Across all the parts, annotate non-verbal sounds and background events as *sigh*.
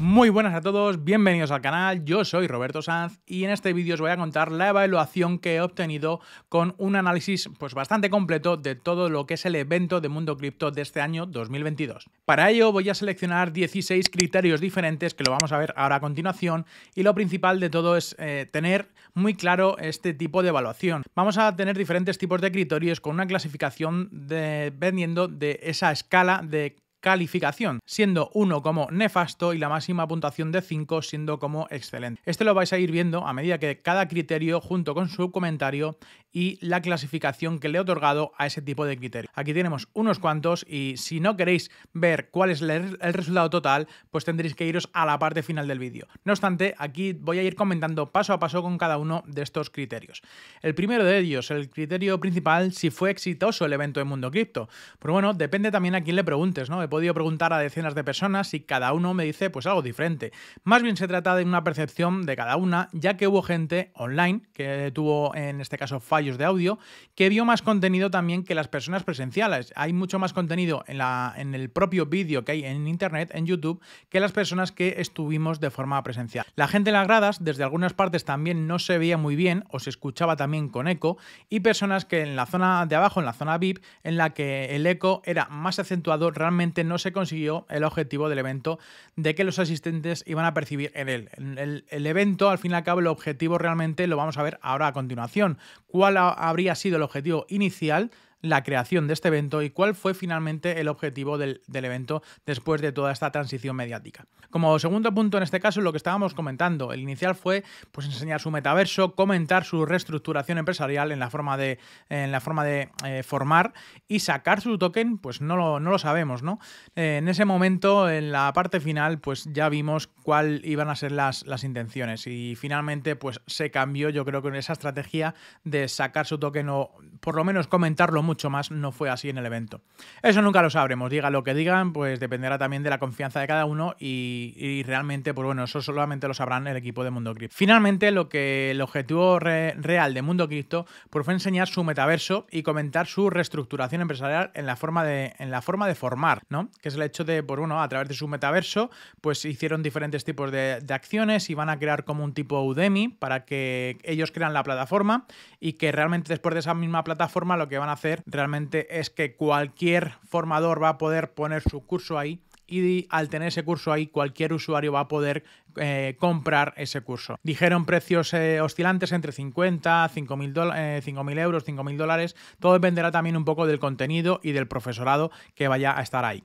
Muy buenas a todos, bienvenidos al canal, yo soy Roberto Sanz y en este vídeo os voy a contar la evaluación que he obtenido con un análisis pues bastante completo de todo lo que es el evento de Mundo Cripto de este año 2022. Para ello voy a seleccionar 16 criterios diferentes que lo vamos a ver ahora a continuación y lo principal de todo es eh, tener muy claro este tipo de evaluación. Vamos a tener diferentes tipos de criterios con una clasificación dependiendo de esa escala de calificación, siendo 1 como nefasto y la máxima puntuación de 5 siendo como excelente. Este lo vais a ir viendo a medida que cada criterio junto con su comentario y la clasificación que le he otorgado a ese tipo de criterio. Aquí tenemos unos cuantos y si no queréis ver cuál es el resultado total, pues tendréis que iros a la parte final del vídeo. No obstante, aquí voy a ir comentando paso a paso con cada uno de estos criterios. El primero de ellos, el criterio principal, si fue exitoso el evento de Mundo Cripto. Pero bueno, depende también a quién le preguntes, ¿no? Podido preguntar a decenas de personas y cada uno me dice pues algo diferente. Más bien se trata de una percepción de cada una, ya que hubo gente online que tuvo en este caso de audio, que vio más contenido también que las personas presenciales. Hay mucho más contenido en, la, en el propio vídeo que hay en Internet, en YouTube, que las personas que estuvimos de forma presencial. La gente en las gradas, desde algunas partes también no se veía muy bien o se escuchaba también con eco, y personas que en la zona de abajo, en la zona VIP, en la que el eco era más acentuado, realmente no se consiguió el objetivo del evento de que los asistentes iban a percibir en él. El, el evento, al fin y al cabo, el objetivo realmente lo vamos a ver ahora a continuación. ¿Cuál habría sido el objetivo inicial la creación de este evento y cuál fue finalmente el objetivo del, evento después de toda esta transición mediática. Como segundo punto en este caso, lo que estábamos comentando, el inicial fue pues, enseñar su metaverso, comentar su reestructuración empresarial en la forma de, en la forma de eh, formar y sacar su token, pues no lo, no lo sabemos, ¿no? Eh, en ese momento, en la parte final, pues ya vimos cuál iban a ser las, las intenciones y finalmente pues se cambió yo creo que en esa estrategia de sacar su token o por lo menos comentarlo mucho más no fue así en el evento. Eso nunca lo sabremos, diga lo que digan, pues dependerá también de la confianza de cada uno y, realmente, pues bueno, eso solamente lo sabrán el equipo de Mundo Cripto. Finalmente, lo que el objetivo real de Mundo Cripto pues fue enseñar su metaverso y comentar su reestructuración empresarial en la forma de, en la forma de formar, ¿no? Que es el hecho de, pues bueno, a través de su metaverso, pues hicieron diferentes tipos de, de acciones y van a crear como un tipo Udemy para que ellos crean la plataforma y que realmente después de esa misma plataforma lo que van a hacer realmente es que cualquier formador va a poder poner su curso ahí y al tener ese curso ahí, cualquier usuario va a poder eh, comprar ese curso. Dijeron precios eh, oscilantes entre 50, 5.000 eh, euros, 5.000 dólares. Todo dependerá también un poco del contenido y del profesorado que vaya a estar ahí.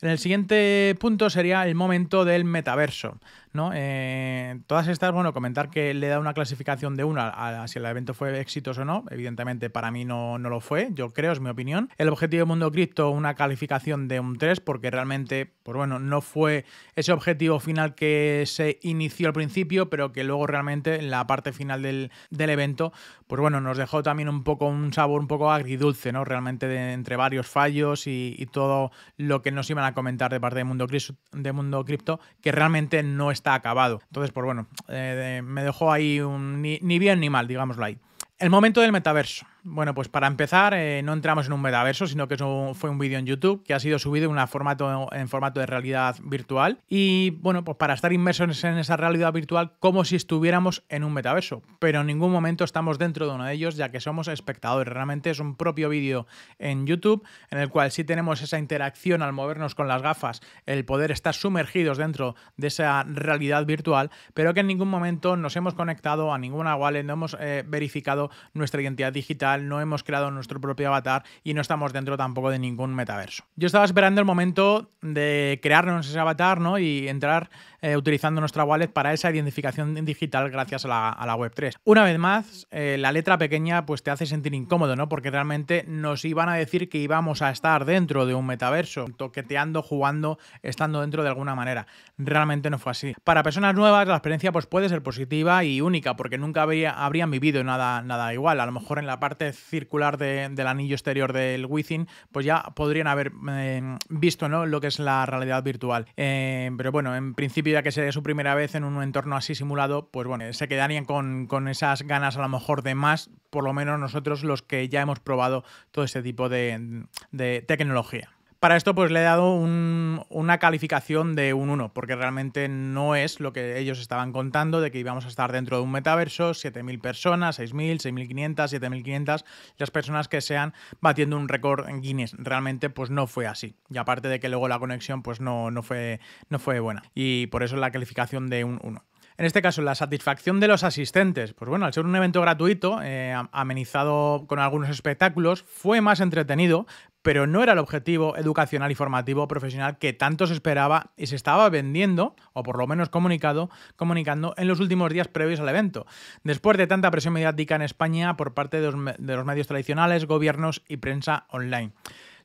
En el siguiente punto sería el momento del metaverso. ¿no? Eh, todas estas, bueno, comentar que le da una clasificación de 1 a, si el evento fue exitoso o no. Evidentemente, para mí no, no lo fue, yo creo, es mi opinión. El objetivo de Mundo Cripto, una calificación de un 3, porque realmente, pues bueno, no fue ese objetivo final que se inició al principio, pero que luego realmente en la parte final del, evento, pues bueno, nos dejó también un poco un sabor un poco agridulce, ¿no? Realmente entre varios fallos y, todo lo que nos iban a comentar de parte de Mundo, de Cripto, que realmente no está acabado. Entonces, pues bueno, eh, me dejó ahí un, ni bien ni mal, digámoslo ahí. El momento del metaverso. Bueno, pues para empezar, eh, no entramos en un metaverso, sino que eso fue un vídeo en YouTube que ha sido subido en, formato, en formato de realidad virtual. Y bueno, pues para estar inmersos en esa realidad virtual como si estuviéramos en un metaverso. Pero en ningún momento estamos dentro de uno de ellos, ya que somos espectadores. Realmente es un propio vídeo en YouTube en el cual sí tenemos esa interacción al movernos con las gafas, el poder estar sumergidos dentro de esa realidad virtual, pero que en ningún momento nos hemos conectado a ninguna wallet, no hemos eh, verificado nuestra identidad digital no hemos creado nuestro propio avatar y no estamos dentro tampoco de ningún metaverso. Yo estaba esperando el momento de crearnos ese avatar ¿no? y entrar eh, utilizando nuestra wallet para esa identificación digital gracias a la, Web3. Una vez más, eh, la letra pequeña pues te hace sentir incómodo, ¿no? Porque realmente nos iban a decir que íbamos a estar dentro de un metaverso, toqueteando, jugando, estando dentro de alguna manera. Realmente no fue así. Para personas nuevas la experiencia pues puede ser positiva y única porque nunca habrían vivido nada, nada igual. A lo mejor en la parte circular del anillo exterior del Within pues ya podrían haber eh, visto ¿no? lo que es la realidad virtual. pero bueno, en principio que sería su primera vez en un entorno así simulado, pues bueno, se quedarían con, esas ganas a lo mejor de más, por lo menos nosotros los que ya hemos probado todo este tipo de tecnología. Para esto pues le he dado una calificación de un 1, porque realmente no es lo que ellos estaban contando de que íbamos a estar dentro de un metaverso, 7.000 personas, 6.000, 6.500, 7.500, las personas que sean batiendo un récord en Guinness. Realmente pues no fue así. Y aparte de que luego la conexión pues no, no, fue, no fue buena. Y por eso la calificación de un 1. En este caso, la satisfacción de los asistentes. Pues bueno, al ser un evento gratuito, eh, amenizado con algunos espectáculos, fue más entretenido, pero no era el objetivo educacional y formativo profesional que tanto se esperaba y se estaba vendiendo, o por lo menos comunicado, comunicando en los últimos días previos al evento. Después de tanta presión mediática en España por parte de los medios tradicionales, gobiernos y prensa online.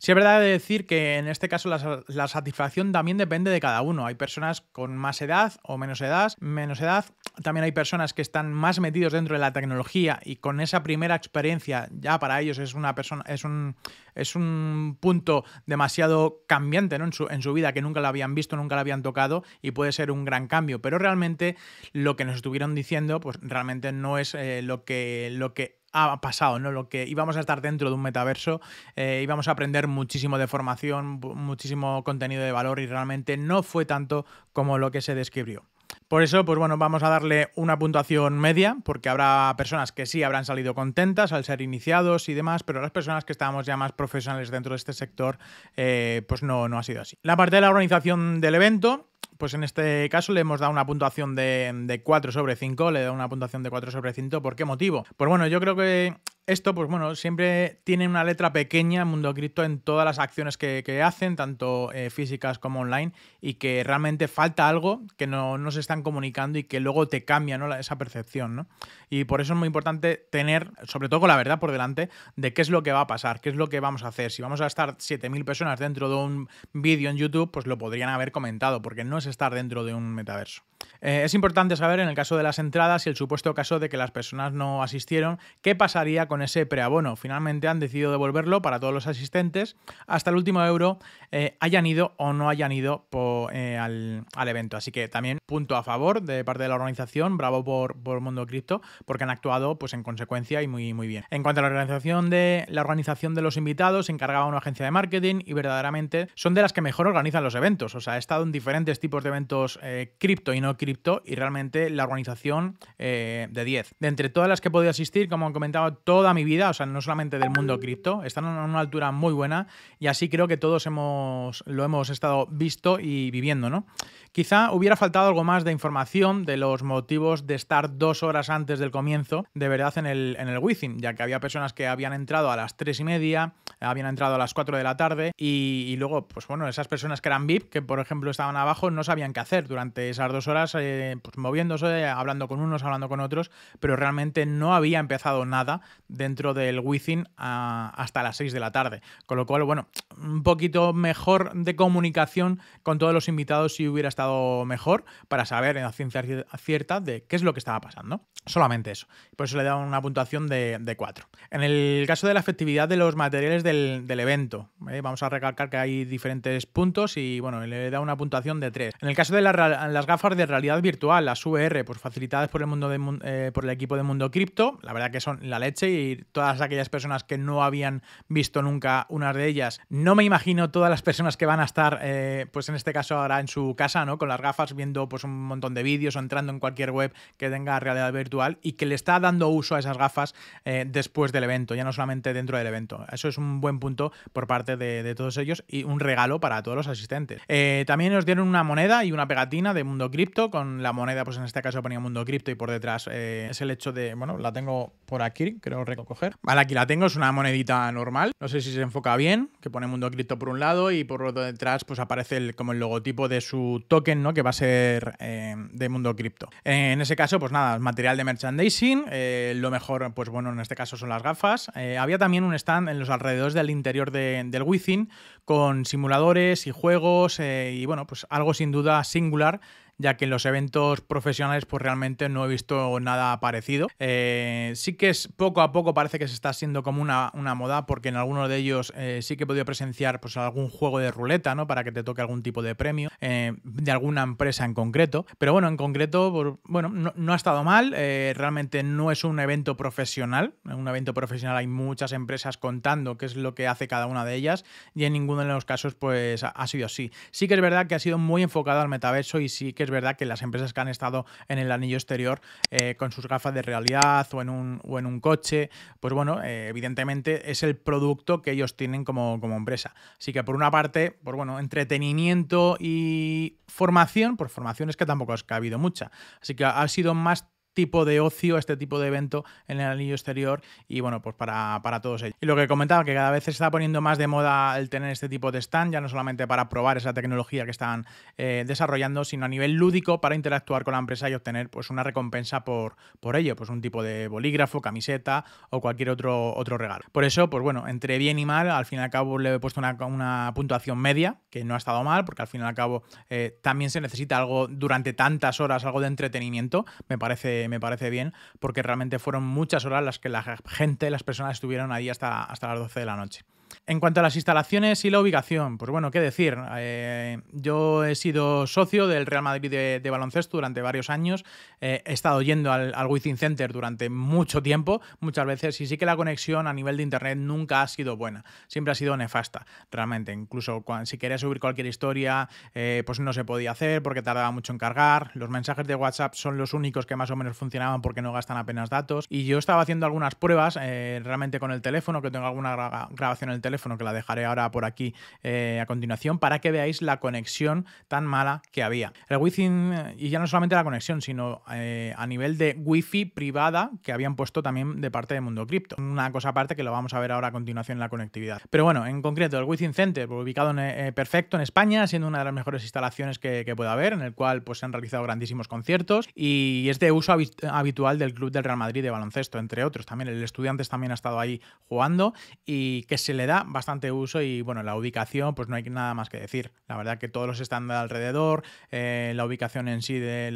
Sí es verdad de decir que en este caso la, satisfacción también depende de cada uno. Hay personas con más edad o menos edad, menos edad. También hay personas que están más metidos dentro de la tecnología y con esa primera experiencia ya para ellos es una persona, es un, es un punto demasiado cambiante en, su, en su vida que nunca lo habían visto, nunca lo habían tocado y puede ser un gran cambio. Pero realmente lo que nos estuvieron diciendo, pues realmente no es eh, lo, que, lo que ha pasado, ¿no? Lo que íbamos a estar dentro de un metaverso, eh, íbamos a aprender muchísimo de formación, muchísimo contenido de valor y realmente no fue tanto como lo que se describió. Por eso, pues bueno, vamos a darle una puntuación media, porque habrá personas que sí habrán salido contentas al ser iniciados y demás, pero las personas que estábamos ya más profesionales dentro de este sector, eh, pues no, no ha sido así. La parte de la organización del evento, pues en este caso le hemos dado una puntuación de, de 4 sobre 5, le he dado una puntuación de 4 sobre 5. ¿Por qué motivo? Pues bueno, yo creo que esto, pues bueno, siempre tiene una letra pequeña Mundo Cripto en todas las acciones que, hacen, tanto eh, físicas como online, y que realmente falta algo que no, no se están comunicando y que luego te cambia ¿no? esa percepción. ¿no? Y por eso es muy importante tener, sobre todo la verdad por delante, de qué es lo que va a pasar, qué es lo que vamos a hacer. Si vamos a estar 7.000 personas dentro de un vídeo en YouTube, pues lo podrían haber comentado, porque no es estar dentro de un metaverso. Eh, es importante saber, en el caso de las entradas y el supuesto caso de que las personas no asistieron, qué pasaría con ese preabono. Finalmente han decidido devolverlo para todos los asistentes hasta el último euro, eh, hayan ido o no hayan ido eh, al, evento. Así que también punto a favor de parte de la organización, bravo por, por Mundo Cripto, porque han actuado pues, en consecuencia y muy, muy bien. En cuanto a la organización de la organización de los invitados, se encargaba una agencia de marketing y verdaderamente son de las que mejor organizan los eventos. O sea, he estado en diferentes tipos de eventos cripto y no cripto y realmente la organización de 10. De entre todas las que he podido asistir, como he comentado, toda mi vida, o sea, no solamente del mundo cripto, están a una altura muy buena y así creo que todos hemos, lo hemos estado visto y viviendo, ¿no? Quizá hubiera faltado algo más de información de los motivos de estar dos horas antes del comienzo de verdad en el, en el ya que había personas que habían entrado a las tres y media, habían entrado a las 4 de la tarde y, luego, pues bueno, esas personas que eran VIP, que por ejemplo estaban abajo, no sabían qué hacer durante esas dos horas, eh, pues moviéndose, hablando con unos, hablando con otros, pero realmente no había empezado nada dentro del Within hasta las 6 de la tarde. Con lo cual, bueno, un poquito mejor de comunicación con todos los invitados si hubiera estado mejor para saber en la ciencia cierta de qué es lo que estaba pasando. Solamente eso. Por eso le dado una puntuación de, de 4. En el caso de la efectividad de los materiales del, evento, ¿eh? vamos a recalcar que hay diferentes puntos y bueno, le dado una puntuación de 3. En el caso de las gafas de realidad virtual, las VR, pues facilitadas por el, mundo de, eh, por el equipo de Mundo Cripto, la verdad que son la leche y todas aquellas personas que no habían visto nunca unas de ellas, no me imagino todas las personas que van a estar, eh, pues en este caso ahora en su casa, ¿no? Con las gafas viendo pues un montón de vídeos o entrando en cualquier web que tenga realidad virtual y que le está dando uso a esas gafas después del evento, ya no solamente dentro del evento. Eso es un buen punto por parte de, todos ellos y un regalo para todos los asistentes. Eh, también nos dieron una moneda y una pegatina de Mundo Cripto, con la moneda, pues en este caso ponía Mundo Cripto y por detrás eh, es el hecho de, bueno, la tengo por aquí, creo recoger. Vale, aquí la tengo, es una monedita normal, no sé si se enfoca bien, que pone Mundo Cripto por un lado y por otro detrás pues aparece el, como el logotipo de su token, ¿no? Que va a ser eh, de Mundo Cripto. en ese caso, pues nada, material de merchandising, lo mejor, pues bueno, en este caso son las gafas. había también un stand en los alrededores del interior del Within con simuladores y juegos eh, y bueno, pues algo sin duda singular ya que en los eventos profesionales pues realmente no he visto nada parecido. Eh, sí que es poco a poco parece que se está haciendo como una, una moda, porque en algunos de ellos eh, sí que he podido presenciar pues algún juego de ruleta, ¿no? Para que te toque algún tipo de premio eh, de alguna empresa en concreto. Pero bueno, en concreto, bueno, no, ha estado mal. realmente no es un evento profesional. En un evento profesional hay muchas empresas contando qué es lo que hace cada una de ellas y en ninguno de los casos pues ha sido así. Sí que es verdad que ha sido muy enfocado al metaverso y sí que es verdad que las empresas que han estado en el anillo exterior eh, con sus gafas de realidad o en un, o en un coche, pues bueno, eh, evidentemente es el producto que ellos tienen como, como empresa. Así que por una parte, pues bueno, entretenimiento y formación, pues formación es que tampoco es que ha habido mucha. Así que ha sido más tipo de ocio, este tipo de evento en el anillo exterior y bueno, pues para, todos ellos. Y lo que comentaba, que cada vez se está poniendo más de moda el tener este tipo de stand, ya no solamente para probar esa tecnología que están eh, desarrollando, sino a nivel lúdico para interactuar con la empresa y obtener pues una recompensa por, por ello, pues un tipo de bolígrafo, camiseta o cualquier otro, otro regalo. Por eso, pues bueno, entre bien y mal, al fin y al cabo le he puesto una, una puntuación media, que no ha estado mal, porque al fin y al cabo eh, también se necesita algo durante tantas horas, algo de entretenimiento, me parece me parece bien, porque realmente fueron muchas horas las que la gente, las personas estuvieron ahí hasta, hasta las 12 de la noche. En cuanto a las instalaciones y la ubicación, pues bueno, qué decir. Eh, yo he sido socio del Real Madrid de, baloncesto durante varios años. Eh, he estado yendo al, al Within Center durante mucho tiempo, muchas veces, y sí que la conexión a nivel de internet nunca ha sido buena. Siempre ha sido nefasta, realmente. Incluso si quería subir cualquier historia, eh, pues no se podía hacer porque tardaba mucho en cargar. Los mensajes de WhatsApp son los únicos que más o menos funcionaban porque no gastan apenas datos. Y yo estaba haciendo algunas pruebas realmente con el teléfono, que tengo alguna grabación en el teléfono que la dejaré ahora por aquí eh, a continuación, para que veáis la conexión tan mala que había. El Wi-Fi, y ya no solamente la conexión, sino eh, a nivel de Wi-Fi privada que habían puesto también de parte de Mundo Cripto. Una cosa aparte que lo vamos a ver ahora a continuación en la conectividad. Pero bueno, en concreto, el Wi-Fi Center, ubicado en, eh, perfecto en España, siendo una de las mejores instalaciones que, que pueda haber, en el cual pues, se han realizado grandísimos conciertos y es de uso habitual del Club del Real Madrid de baloncesto, entre otros. También el Estudiantes también ha estado ahí jugando y que se le bastante uso y bueno, la ubicación pues no hay nada más que decir. La verdad que todos los están de alrededor, eh, la ubicación en sí de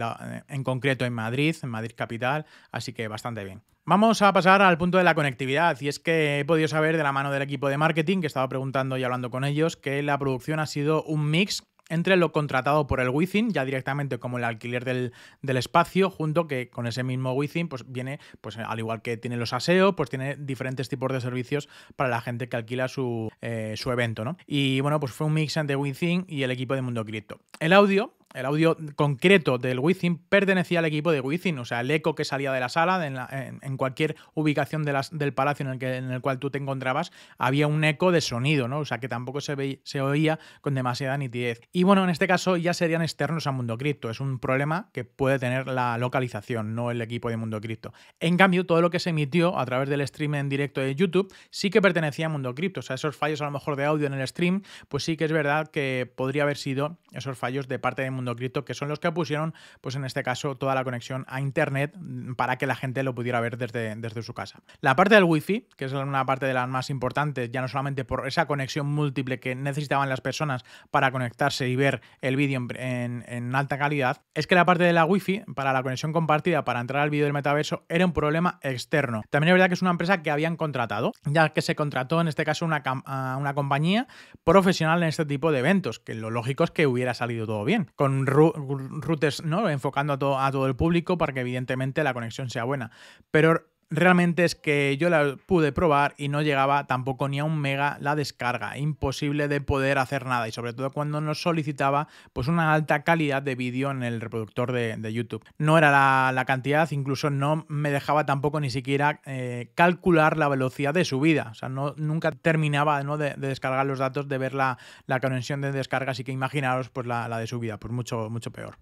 en concreto en Madrid, en Madrid capital, así que bastante bien. Vamos a pasar al punto de la conectividad y es que he podido saber de la mano del equipo de marketing que estaba preguntando y hablando con ellos que la producción ha sido un mix entre lo contratado por el Within, ya directamente como el alquiler del, espacio, junto que con ese mismo Within, pues viene, pues al igual que tiene los aseo, pues tiene diferentes tipos de servicios para la gente que alquila su, eh, su evento, ¿no? Y bueno, pues fue un mix entre Within y el equipo de Mundo Cripto. El audio, el audio concreto del Within pertenecía al equipo de Within, o sea, el eco que salía de la sala, en, cualquier ubicación del palacio en el, que, en el cual tú te encontrabas, había un eco de sonido, ¿no? O sea, que tampoco se, se oía con demasiada nitidez. Y bueno, en este caso ya serían externos a Mundo Cripto, es un problema que puede tener la localización, no el equipo de Mundo Cripto. En cambio, todo lo que se emitió a través del stream en directo de YouTube sí que pertenecía a Mundo Cripto, o sea, esos fallos a lo mejor de audio en el stream, pues sí que es verdad que podría haber sido esos fallos de parte de Mundo Mundo que son los que pusieron, pues en este caso, toda la conexión a Internet para que la gente lo pudiera ver desde, desde su casa. La parte del Wi-Fi, que es una parte de las más importantes, ya no solamente por esa conexión múltiple que necesitaban las personas para conectarse y ver el vídeo en, en, alta calidad, es que la parte de la Wi-Fi, para la conexión compartida para entrar al vídeo del metaverso, era un problema externo. También es verdad que es una empresa que habían contratado, ya que se contrató en este caso una, una compañía profesional en este tipo de eventos, que lo lógico es que hubiera salido todo bien. Con routers ¿no? enfocando a todo, a todo el público para que evidentemente la conexión sea buena. Pero realmente es que yo la pude probar y no llegaba tampoco ni a un mega la descarga, imposible de poder hacer nada y sobre todo cuando nos solicitaba pues una alta calidad de vídeo en el reproductor de, YouTube. No era la, cantidad, incluso no me dejaba tampoco ni siquiera eh, calcular la velocidad de subida, o sea, no, nunca terminaba ¿no? de, descargar los datos, de ver la, conexión de descarga, así que imaginaros pues la, la de subida, pues mucho, mucho peor.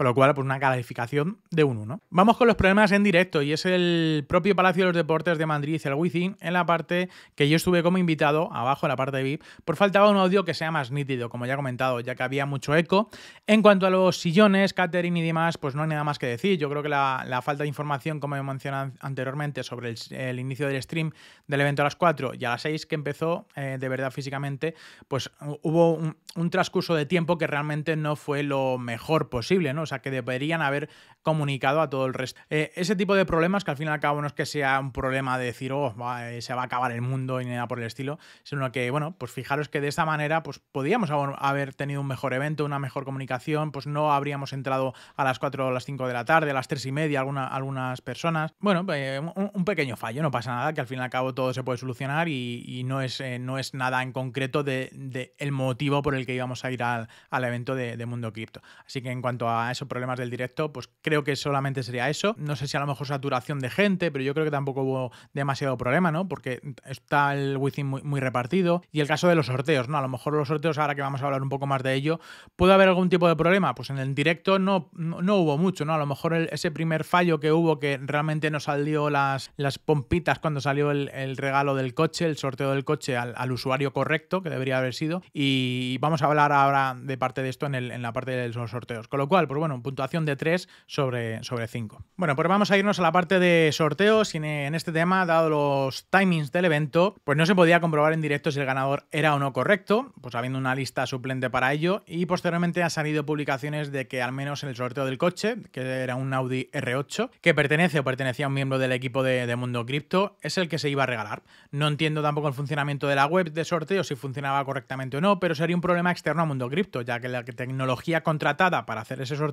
Con lo cual, pues una calificación de un 1. Vamos con los problemas en directo y es el propio Palacio de los Deportes de Madrid, el Wizzing, en la parte que yo estuve como invitado, abajo en la parte de VIP, por faltaba un audio que sea más nítido, como ya he comentado, ya que había mucho eco. En cuanto a los sillones, catering y demás, pues no hay nada más que decir. Yo creo que la, falta de información, como he mencionado anteriormente, sobre el, inicio del stream del evento a las 4 y a las 6 que empezó eh, de verdad físicamente, pues hubo un, un transcurso de tiempo que realmente no fue lo mejor posible, ¿no? Sea, que deberían haber comunicado a todo el resto. Eh, ese tipo de problemas, que al fin y al cabo no es que sea un problema de decir, oh, eh, se va a acabar el mundo y nada por el estilo, sino que, bueno, pues fijaros que de esta manera, pues podíamos haber tenido un mejor evento, una mejor comunicación, pues no habríamos entrado a las 4 o las 5 de la tarde, a las 3 y media alguna, algunas personas. Bueno, eh, un, pequeño fallo, no pasa nada, que al fin y al cabo todo se puede solucionar y, no, es, no es nada en concreto de, el motivo por el que íbamos a ir al, evento de, de Mundo Cripto. Así que en cuanto a esos problemas del directo, pues creo que solamente sería eso. No sé si a lo mejor saturación de gente, pero yo creo que tampoco hubo demasiado problema, ¿no? Porque está el Within muy, repartido. Y el caso de los sorteos, ¿no? A lo mejor los sorteos, ahora que vamos a hablar un poco más de ello, ¿puede haber algún tipo de problema? Pues en el directo no, no, hubo mucho, ¿no? A lo mejor ese primer fallo que hubo que realmente no salió las, las pompitas cuando salió el, regalo del coche, el sorteo del coche al, usuario correcto, que debería haber sido. Y vamos a hablar ahora de parte de esto en, el, en la parte de los sorteos. Con lo cual, pues bueno, puntuación de 3 sobre, sobre 5. Bueno, pues vamos a irnos a la parte de sorteos y en este tema, dado los timings del evento, pues no se podía comprobar en directo si el ganador era o no correcto, pues habiendo una lista suplente para ello y posteriormente han salido publicaciones de que al menos en el sorteo del coche, que era un Audi R8, que pertenece o pertenecía a un miembro del equipo de, de Mundo Cripto, es el que se iba a regalar. No entiendo tampoco el funcionamiento de la web de sorteo, si funcionaba correctamente o no, pero sería un problema externo a Mundo Cripto, ya que la tecnología contratada para hacer ese sorteo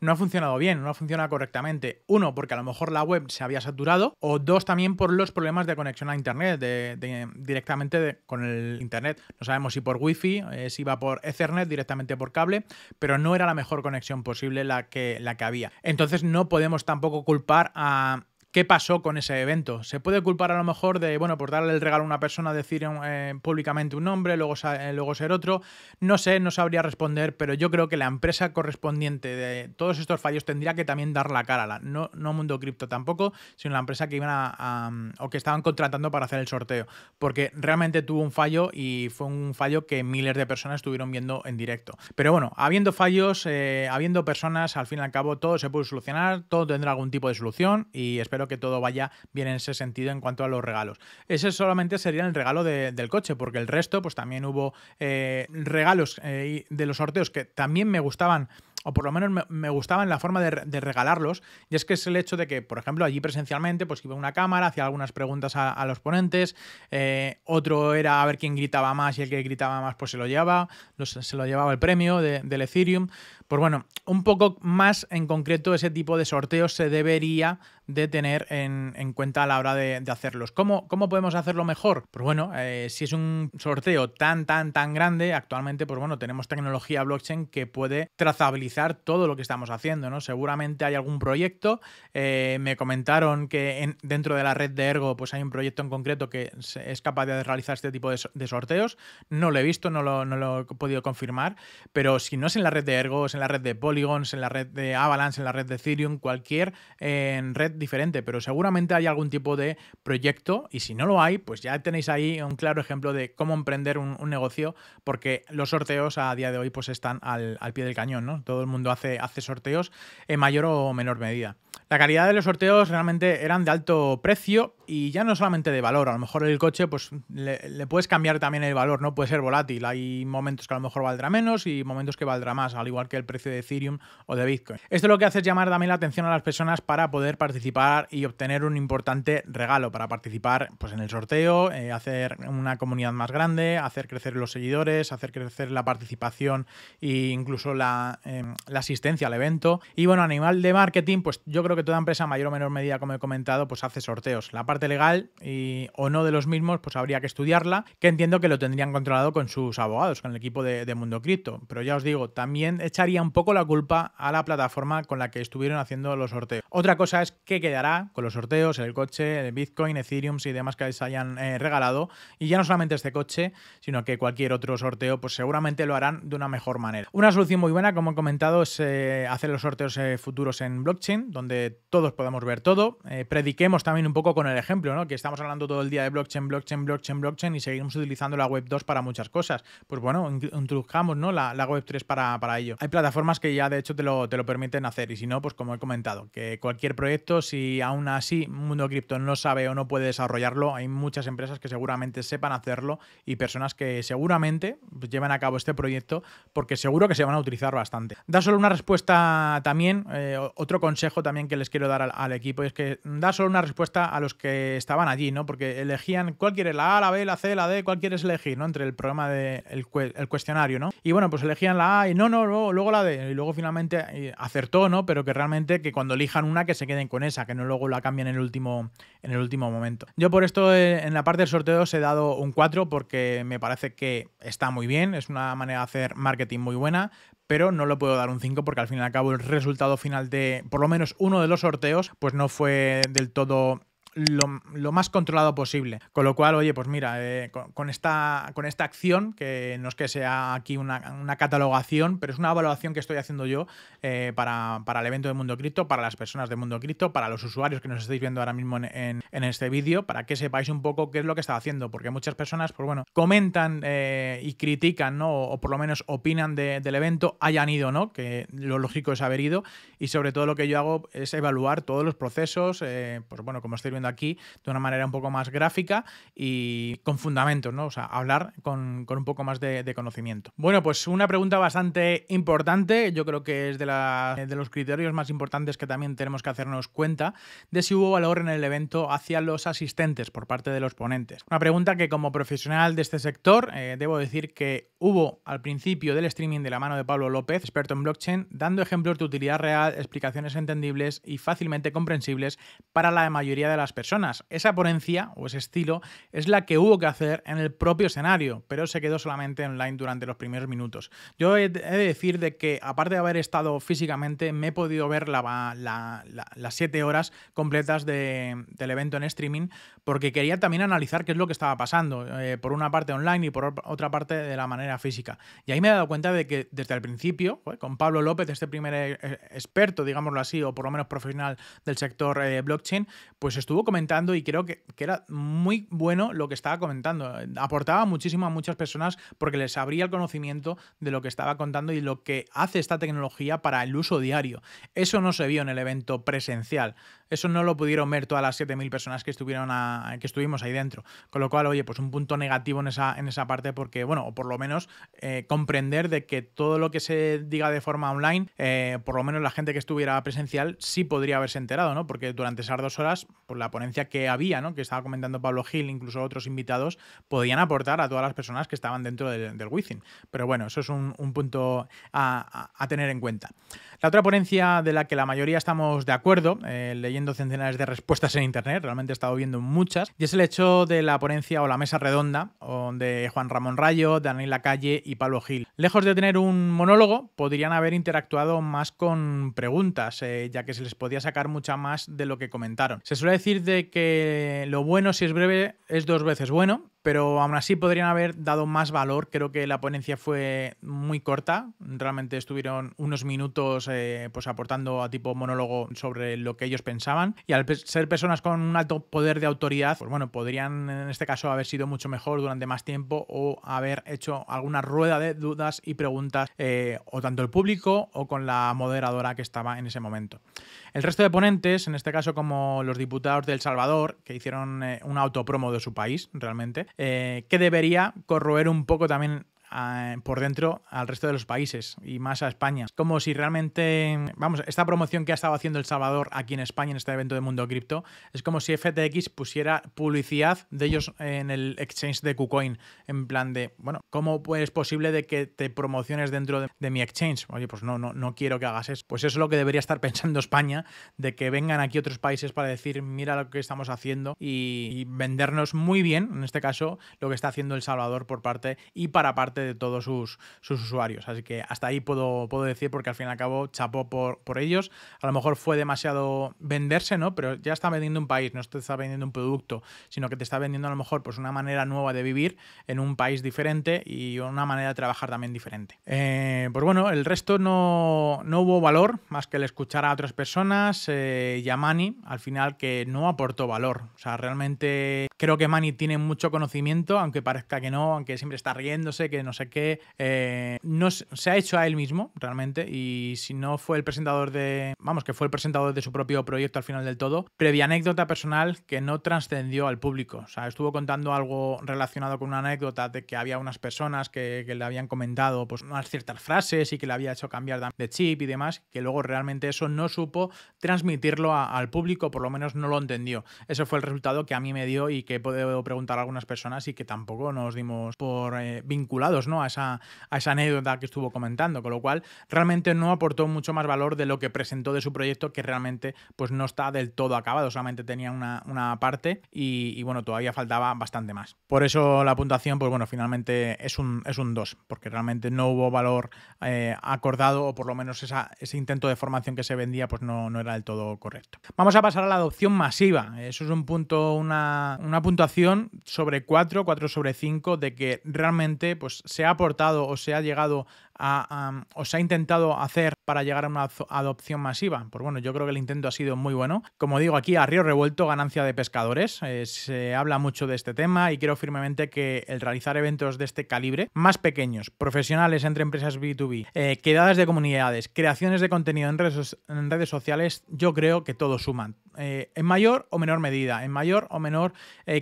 no ha funcionado bien, no ha funcionado correctamente. Uno, porque a lo mejor la web se había saturado, o dos, también por los problemas de conexión a Internet, de, directamente con el Internet. No sabemos si por Wi-Fi, eh, si iba por Ethernet, directamente por cable, pero no era la mejor conexión posible la que, la que había. Entonces no podemos tampoco culpar a ¿Qué pasó con ese evento? Se puede culpar a lo mejor de, bueno, por darle el regalo a una persona, decir eh, públicamente un nombre, luego, eh, luego ser otro. No sé, no sabría responder, pero yo creo que la empresa correspondiente de todos estos fallos tendría que también dar la cara, no, no Mundo Cripto tampoco, sino la empresa que iban a, o que estaban contratando para hacer el sorteo, porque realmente tuvo un fallo y fue un fallo que miles de personas estuvieron viendo en directo. Pero bueno, habiendo fallos, eh, habiendo personas, al fin y al cabo todo se puede solucionar, todo tendrá algún tipo de solución y espero que todo vaya bien en ese sentido en cuanto a los regalos. Ese solamente sería el regalo del coche, porque el resto, pues también hubo eh, regalos eh, de los sorteos que también me gustaban o por lo menos me, gustaban la forma de, regalarlos, y es que es el hecho de que, por ejemplo, allí presencialmente, pues iba una cámara, hacía algunas preguntas a, los ponentes, eh, otro era a ver quién gritaba más y el que gritaba más pues se lo llevaba, se lo llevaba el premio del Ethereum. Pues bueno, un poco más en concreto ese tipo de sorteos se debería de tener en, cuenta a la hora de, hacerlos. ¿Cómo, ¿Cómo, podemos hacerlo mejor? Pues bueno, eh, si es un sorteo tan, tan, tan grande, actualmente, pues bueno, tenemos tecnología blockchain que puede trazabilizar todo lo que estamos haciendo, ¿no? Seguramente hay algún proyecto, eh, me comentaron que dentro de la red de Ergo, pues hay un proyecto en concreto que es capaz de realizar este tipo de, sorteos. No lo he visto, no lo, no lo, he podido confirmar, pero si no es en la red de Ergo, es en la red de Polygons, en la red de Avalanche, en la red de Ethereum, cualquier en red diferente, pero seguramente hay algún tipo de proyecto y si no lo hay, pues ya tenéis ahí un claro ejemplo de cómo emprender un, negocio, porque los sorteos a día de hoy pues están al, pie del cañón, ¿no? Todo el mundo hace, hace sorteos en mayor o menor medida. La calidad de los sorteos realmente eran de alto precio y ya no solamente de valor, a lo mejor el coche pues le, puedes cambiar también el valor, ¿no? Puede ser volátil, hay momentos que a lo mejor valdrá menos y momentos que valdrá más, al igual que el precio de Ethereum o de Bitcoin. Esto lo que hace es llamar también la atención a las personas para poder participar y obtener un importante regalo, para participar pues, en el sorteo, eh, hacer una comunidad más grande, hacer crecer los seguidores, hacer crecer la participación e incluso la, em, la asistencia al evento. Y bueno, a nivel de marketing, pues yo creo que toda empresa, mayor o menor medida, como he comentado, pues hace sorteos. La legal y, o no de los mismos, pues habría que estudiarla, que entiendo que lo tendrían controlado con sus abogados, con el equipo de, Mundo Cripto. Pero ya os digo, también echaría un poco la culpa a la plataforma con la que estuvieron haciendo los sorteos. Otra cosa es qué quedará con los sorteos, el coche, el Bitcoin, Ethereum y demás que les hayan eh, regalado. Y ya no solamente este coche, sino que cualquier otro sorteo, pues seguramente lo harán de una mejor manera. Una solución muy buena, como he comentado, es eh, hacer los sorteos eh, futuros en blockchain, donde todos podemos ver todo. prediquemos también un poco con el ejemplo, ¿no? Que estamos hablando todo el día de blockchain, blockchain, blockchain, blockchain y seguimos utilizando la web 2 para muchas cosas. Pues bueno, introduzcamos ¿no? la, web 3 para, para, ello. Hay plataformas que ya de hecho te lo, te lo permiten hacer y si no, pues como he comentado, que cualquier proyecto, si aún así Mundo Cripto no sabe o no puede desarrollarlo, hay muchas empresas que seguramente sepan hacerlo y personas que seguramente llevan a cabo este proyecto porque seguro que se van a utilizar bastante. Da solo una respuesta también, eh, otro consejo también que les quiero dar al, equipo es que da solo una respuesta a los que estaban allí, ¿no? Porque elegían cuál quieres, la A, la B, la C, la D, cuál quieres elegir, ¿no? Entre el programa del de, cuestionario, ¿no? Y bueno, pues elegían la A y no, no, luego, luego la D. Y luego finalmente eh, acertó, ¿no? Pero que realmente que cuando elijan una que se queden con esa, que no luego la cambien en el último, en el último momento. Yo por esto eh, en la parte del sorteo he dado un 4 porque me parece que está muy bien, es una manera de hacer marketing muy buena, pero no lo puedo dar un 5 porque al fin y al cabo el resultado final de por lo menos uno de los sorteos pues no fue del todo lo, más controlado posible. Con lo cual, oye, pues mira, eh, con, esta, con esta acción, que no es que sea aquí una, catalogación, pero es una evaluación que estoy haciendo yo eh, para, el evento de Mundo Cripto, para las personas de Mundo Cripto, para los usuarios que nos estáis viendo ahora mismo en, este vídeo, para que sepáis un poco qué es lo que está haciendo, porque muchas personas, pues bueno, comentan eh, y critican, ¿no? O, por lo menos opinan del evento, hayan ido, ¿no? Que lo lógico es haber ido, y sobre todo lo que yo hago es evaluar todos los procesos, pues bueno, como estoy viendo aquí de una manera un poco más gráfica y con fundamentos, ¿no? O sea, hablar con, un poco más de, conocimiento. Bueno, pues una pregunta bastante importante, yo creo que es de, de los criterios más importantes que también tenemos que hacernos cuenta de si hubo valor en el evento hacia los asistentes por parte de los ponentes. Una pregunta que como profesional de este sector eh, debo decir que hubo al principio del streaming de la mano de Pablo López, experto en blockchain, dando ejemplos de utilidad real, explicaciones entendibles y fácilmente comprensibles para la mayoría de las personas. Esa ponencia o ese estilo es la que hubo que hacer en el propio escenario, pero se quedó solamente online durante los primeros minutos. Yo he de decir de que, aparte de haber estado físicamente, me he podido ver las siete horas completas del evento en streaming, porque quería también analizar qué es lo que estaba pasando, eh, por una parte online y por otra parte de la manera física. Y ahí me he dado cuenta de que desde el principio, con Pablo López, este primer eh, experto, digámoslo así, o por lo menos profesional del sector eh, blockchain, pues estuvo comentando y creo que, era muy bueno lo que estaba comentando. Aportaba muchísimo a muchas personas porque les abría el conocimiento de lo que estaba contando y lo que hace esta tecnología para el uso diario. Eso no se vio en el evento presencial. Eso no lo pudieron ver todas las 7.000 personas que, estuvieron que estuvimos ahí dentro. Con lo cual, oye, pues un punto negativo en esa, en esa parte porque, bueno, o por lo menos eh, comprender de que todo lo que se diga de forma online, eh, por lo menos la gente que estuviera presencial sí podría haberse enterado, ¿no? Porque durante esas dos horas, pues la ponencia que había. Que estaba comentando Pablo Gil, incluso otros invitados, podían aportar a todas las personas que estaban dentro del, del Pero bueno, eso es un, punto a, tener en cuenta. La otra ponencia de la que la mayoría estamos de acuerdo, eh, leyendo centenares de respuestas en internet, realmente he estado viendo muchas, y es el hecho de la ponencia o la mesa redonda de Juan Ramón Rayo, Daniel Lacalle y Pablo Gil. Lejos de tener un monólogo, podrían haber interactuado más con preguntas, eh, ya que se les podía sacar mucha más de lo que comentaron. Se suele decir de que lo bueno si es breve es dos veces bueno, pero aún así podrían haber dado más valor. Creo que la ponencia fue muy corta, realmente estuvieron unos minutos eh, pues aportando a tipo monólogo sobre lo que ellos pensaban y al ser personas con un alto poder de autoridad, pues bueno, podrían en este caso haber sido mucho mejor durante más tiempo o haber hecho alguna rueda de dudas y preguntas eh, o tanto el público o con la moderadora que estaba en ese momento. El resto de ponentes, en este caso como los diputados de El Salvador, que hicieron eh, un autopromo de su país realmente, eh, que debería corroer un poco también por dentro al resto de los países y más a España. Es como si realmente, vamos, esta promoción que ha estado haciendo El Salvador aquí en España en este evento de Mundo Cripto, es como si FTX pusiera publicidad de ellos en el exchange de KuCoin, en plan de, bueno, ¿cómo es posible de que te promociones dentro de, mi exchange? Oye, pues no, no, no quiero que hagas eso. Pues eso es lo que debería estar *laughs* pensando España, de que vengan aquí otros países para decir, mira lo que estamos haciendo y, vendernos muy bien, en este caso, lo que está haciendo El Salvador por parte y para parte de todos sus, sus usuarios. Así que hasta ahí puedo, puedo decir, porque al fin y al cabo chapó por, por ellos. A lo mejor fue demasiado venderse, ¿no? Pero ya está vendiendo un país, no te está vendiendo un producto, sino que te está vendiendo a lo mejor pues una manera nueva de vivir en un país diferente y una manera de trabajar también diferente. Eh, pues bueno, el resto no, no, hubo valor más que el escuchar a otras personas eh, y a Mani, al final que no aportó valor. O sea, realmente creo que Mani tiene mucho conocimiento, aunque parezca que no, aunque siempre está riéndose, que no sé qué. Eh, no, se ha hecho a él mismo, realmente, y si no fue el presentador de, vamos, que fue el presentador de su propio proyecto al final del todo, previa anécdota personal que no trascendió al público. O sea, estuvo contando algo relacionado con una anécdota de que había unas personas que, le habían comentado pues unas ciertas frases y que le había hecho cambiar de chip y demás, que luego realmente eso no supo transmitirlo al público, por lo menos no lo entendió. Ese fue el resultado que a mí me dio y que he podido preguntar a algunas personas y que tampoco nos dimos por eh, ¿no? a, esa, a esa anécdota que estuvo comentando, con lo cual realmente no aportó mucho más valor de lo que presentó de su proyecto, que realmente pues no está del todo acabado, solamente tenía una, parte y, bueno, todavía faltaba bastante más. Por eso la puntuación, pues bueno, finalmente es un, es un 2, porque realmente no hubo valor eh, acordado o por lo menos ese intento de formación que se vendía pues no, no, era del todo correcto. Vamos a pasar a la adopción masiva. Eso es un punto, una, una puntuación sobre 4, 4 sobre 5, de que realmente pues, se ha aportado o se ha llegado o se ha intentado hacer para llegar a una adopción masiva? Pues bueno, yo creo que el intento ha sido muy bueno. Como digo, aquí a río revuelto, ganancia de pescadores. Eh, se habla mucho de este tema y creo firmemente que el realizar eventos de este calibre, más pequeños, profesionales entre empresas B2B, eh, quedadas de comunidades, creaciones de contenido en redes, en redes sociales, yo creo que todos suman. Eh, en mayor o menor medida, en mayor o menor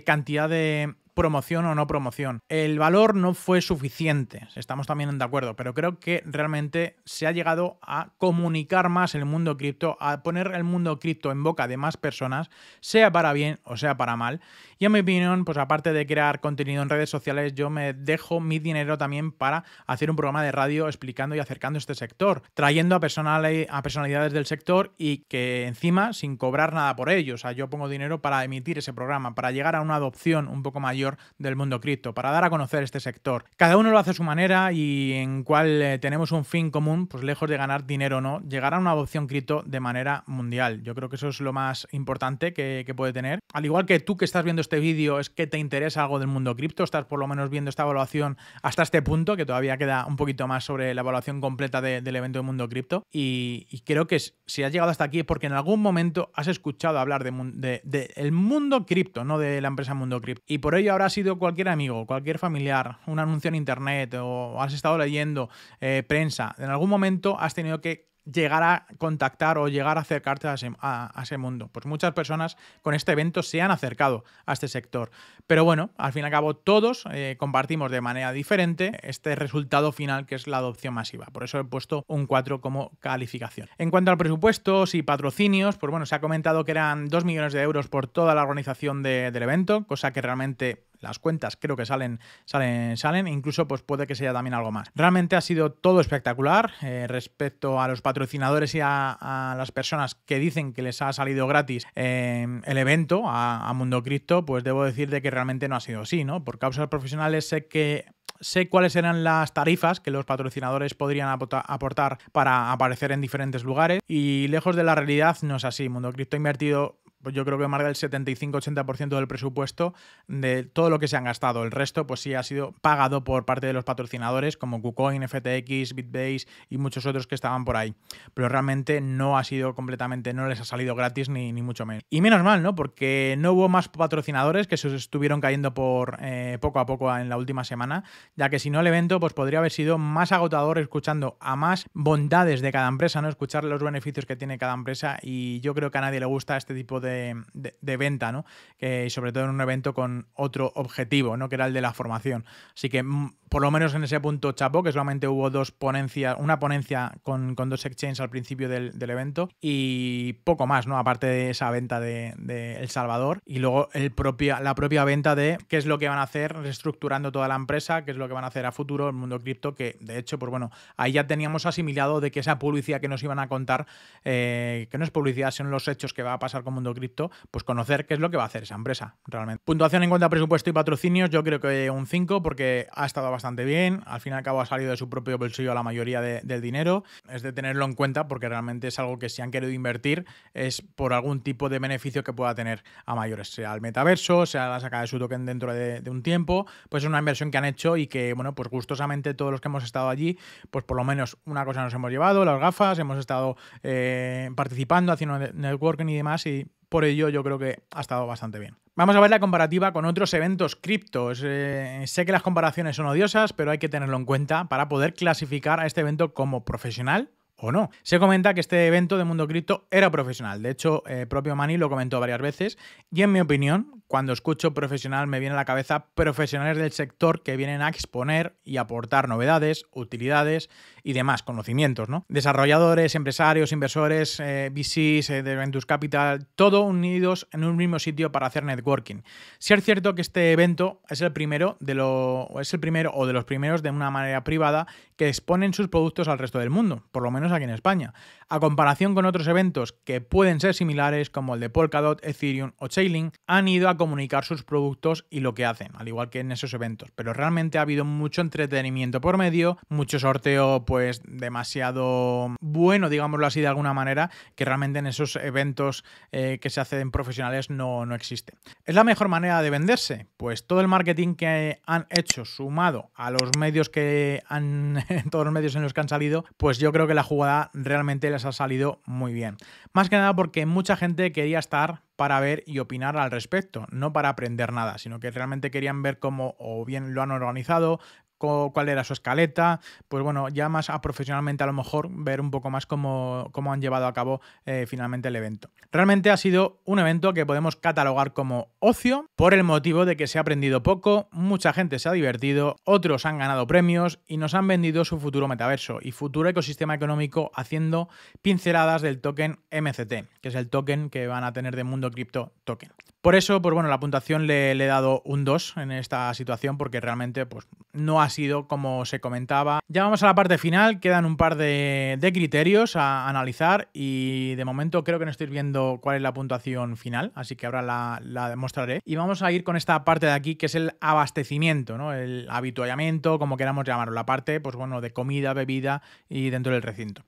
cantidad de, promoción o no promoción. El valor no fue suficiente, estamos también de acuerdo, pero creo que realmente se ha llegado a comunicar más el mundo cripto, a poner el mundo cripto en boca de más personas, sea para bien o sea para mal. Y en mi opinión, pues aparte de crear contenido en redes sociales, yo me dejo mi dinero también para hacer un programa de radio explicando y acercando este sector, trayendo a, personalidades del sector y que encima sin cobrar nada por ello. O sea, yo pongo dinero para emitir ese programa, para llegar a una adopción un poco mayor del mundo cripto, para dar a conocer este sector. Cada uno lo hace a su manera y en cual eh, tenemos un fin común, pues lejos de ganar dinero o no, llegar a una adopción cripto de manera mundial. Yo creo que eso es lo más importante que, puede tener. Al igual que tú que estás viendo este vídeo, es que te interesa algo del mundo cripto, estás por lo menos viendo esta evaluación hasta este punto, que todavía queda un poquito más sobre la evaluación completa del evento del mundo cripto. Y, creo que si has llegado hasta aquí es porque en algún momento has escuchado hablar de, el mundo cripto, no de la empresa Mundo Cripto. Y por ello habrá sido cualquier amigo, cualquier familiar, un anuncio en internet o has estado leyendo eh, prensa, en algún momento has tenido que llegar a contactar o llegar a acercarte a ese, mundo. Pues muchas personas con este evento se han acercado a este sector. Pero bueno, al fin y al cabo todos eh, compartimos de manera diferente este resultado final que es la adopción masiva. Por eso he puesto un 4 como calificación. En cuanto a presupuestos y patrocinios, pues bueno, se ha comentado que eran 2 millones de euros por toda la organización del evento, cosa que realmente las cuentas creo que salen, salen, salen, incluso pues puede que sea también algo más. Realmente ha sido todo espectacular eh, respecto a los patrocinadores y a, las personas que dicen que les ha salido gratis eh, el evento a, Mundo Cripto, pues debo decir de que realmente no ha sido así, ¿no? Por causas profesionales sé que sé cuáles eran las tarifas que los patrocinadores podrían aportar para aparecer en diferentes lugares y lejos de la realidad no es así. Mundo Cripto ha invertido pues yo creo que más del 75-80% del presupuesto de todo lo que se han gastado. El resto, pues sí ha sido pagado por parte de los patrocinadores como KuCoin, FTX, Bitbase y muchos otros que estaban por ahí. Pero realmente no ha sido completamente, no les ha salido gratis ni, ni mucho menos. Y menos mal, ¿no? Porque no hubo más patrocinadores que se estuvieron cayendo por eh, poco a poco en la última semana, ya que si no el evento, pues podría haber sido más agotador escuchando a más bondades de cada empresa, ¿no? Escuchar los beneficios que tiene cada empresa y yo creo que a nadie le gusta este tipo de de, venta, ¿no? Que, sobre todo en un evento con otro objetivo, ¿no? Que era el de la formación. Así que mm, por lo menos en ese punto chapó, que solamente hubo dos ponencias, una ponencia con, dos exchanges al principio del, evento y poco más, ¿no? Aparte de esa venta de, El Salvador y luego el propia, la propia venta de qué es lo que van a hacer reestructurando toda la empresa, qué es lo que van a hacer a futuro el mundo cripto, que de hecho, pues bueno, ahí ya teníamos asimilado de que esa publicidad que nos iban a contar, eh, que no es publicidad, son los hechos que va a pasar con mundo cripto, pues conocer qué es lo que va a hacer esa empresa realmente. Puntuación en cuanto a presupuesto y patrocinios, yo creo que un 5 porque ha estado bastante bien. Al fin y al cabo ha salido de su propio bolsillo la mayoría del dinero. Es de tenerlo en cuenta porque realmente es algo que si han querido invertir es por algún tipo de beneficio que pueda tener a mayores, sea el metaverso, sea la sacada de su token dentro de, un tiempo, pues es una inversión que han hecho y que, bueno, pues gustosamente todos los que hemos estado allí, pues por lo menos una cosa nos hemos llevado, las gafas, hemos estado eh, participando, haciendo networking y demás y por ello yo creo que ha estado bastante bien. Vamos a ver la comparativa con otros eventos criptos. Eh, sé que las comparaciones son odiosas, pero hay que tenerlo en cuenta para poder clasificar a este evento como profesional o no. Se comenta que este evento de Mundo Cripto era profesional. De hecho, eh, propio Mani lo comentó varias veces. Y en mi opinión, cuando escucho profesional me viene a la cabeza profesionales del sector que vienen a exponer y aportar novedades, utilidades y demás conocimientos, ¿no? Desarrolladores, empresarios, inversores, eh, VCs, eh, de Ventus Capital, todo unidos en un mismo sitio para hacer networking. Si es cierto que este evento es el primero de lo es el primero o de los primeros de una manera privada que exponen sus productos al resto del mundo, por lo menos aquí en España, a comparación con otros eventos que pueden ser similares como el de Polkadot, Ethereum o Chainlink, han ido a comunicar sus productos y lo que hacen, al igual que en esos eventos. Pero realmente ha habido mucho entretenimiento por medio, mucho sorteo pues demasiado bueno, digámoslo así de alguna manera, que realmente en esos eventos eh, que se hacen profesionales no, no existe. ¿Es la mejor manera de venderse? Pues todo el marketing que han hecho sumado a los medios que han, *laughs* todos los medios en los que han salido, pues yo creo que la jugada realmente les ha salido muy bien. Más que nada porque mucha gente quería estar para ver y opinar al respecto, no para aprender nada, sino que realmente querían ver cómo o bien lo han organizado, cuál era su escaleta, pues bueno, ya más a profesionalmente a lo mejor ver un poco más cómo, cómo han llevado a cabo eh, finalmente el evento. Realmente ha sido un evento que podemos catalogar como ocio por el motivo de que se ha aprendido poco, mucha gente se ha divertido, otros han ganado premios y nos han vendido su futuro metaverso y futuro ecosistema económico haciendo pinceladas del token MCT, que es el token que van a tener de Mundo Cripto Token. Por eso, pues bueno, la puntuación le, he dado un 2 en esta situación porque realmente pues, no ha sido como se comentaba. Ya vamos a la parte final, quedan un par de, criterios a analizar y de momento creo que no estoy viendo cuál es la puntuación final, así que ahora la, demostraré. Y vamos a ir con esta parte de aquí que es el abastecimiento, ¿no? el habituallamiento, como queramos llamarlo, la parte pues bueno, de comida, bebida y dentro del recinto.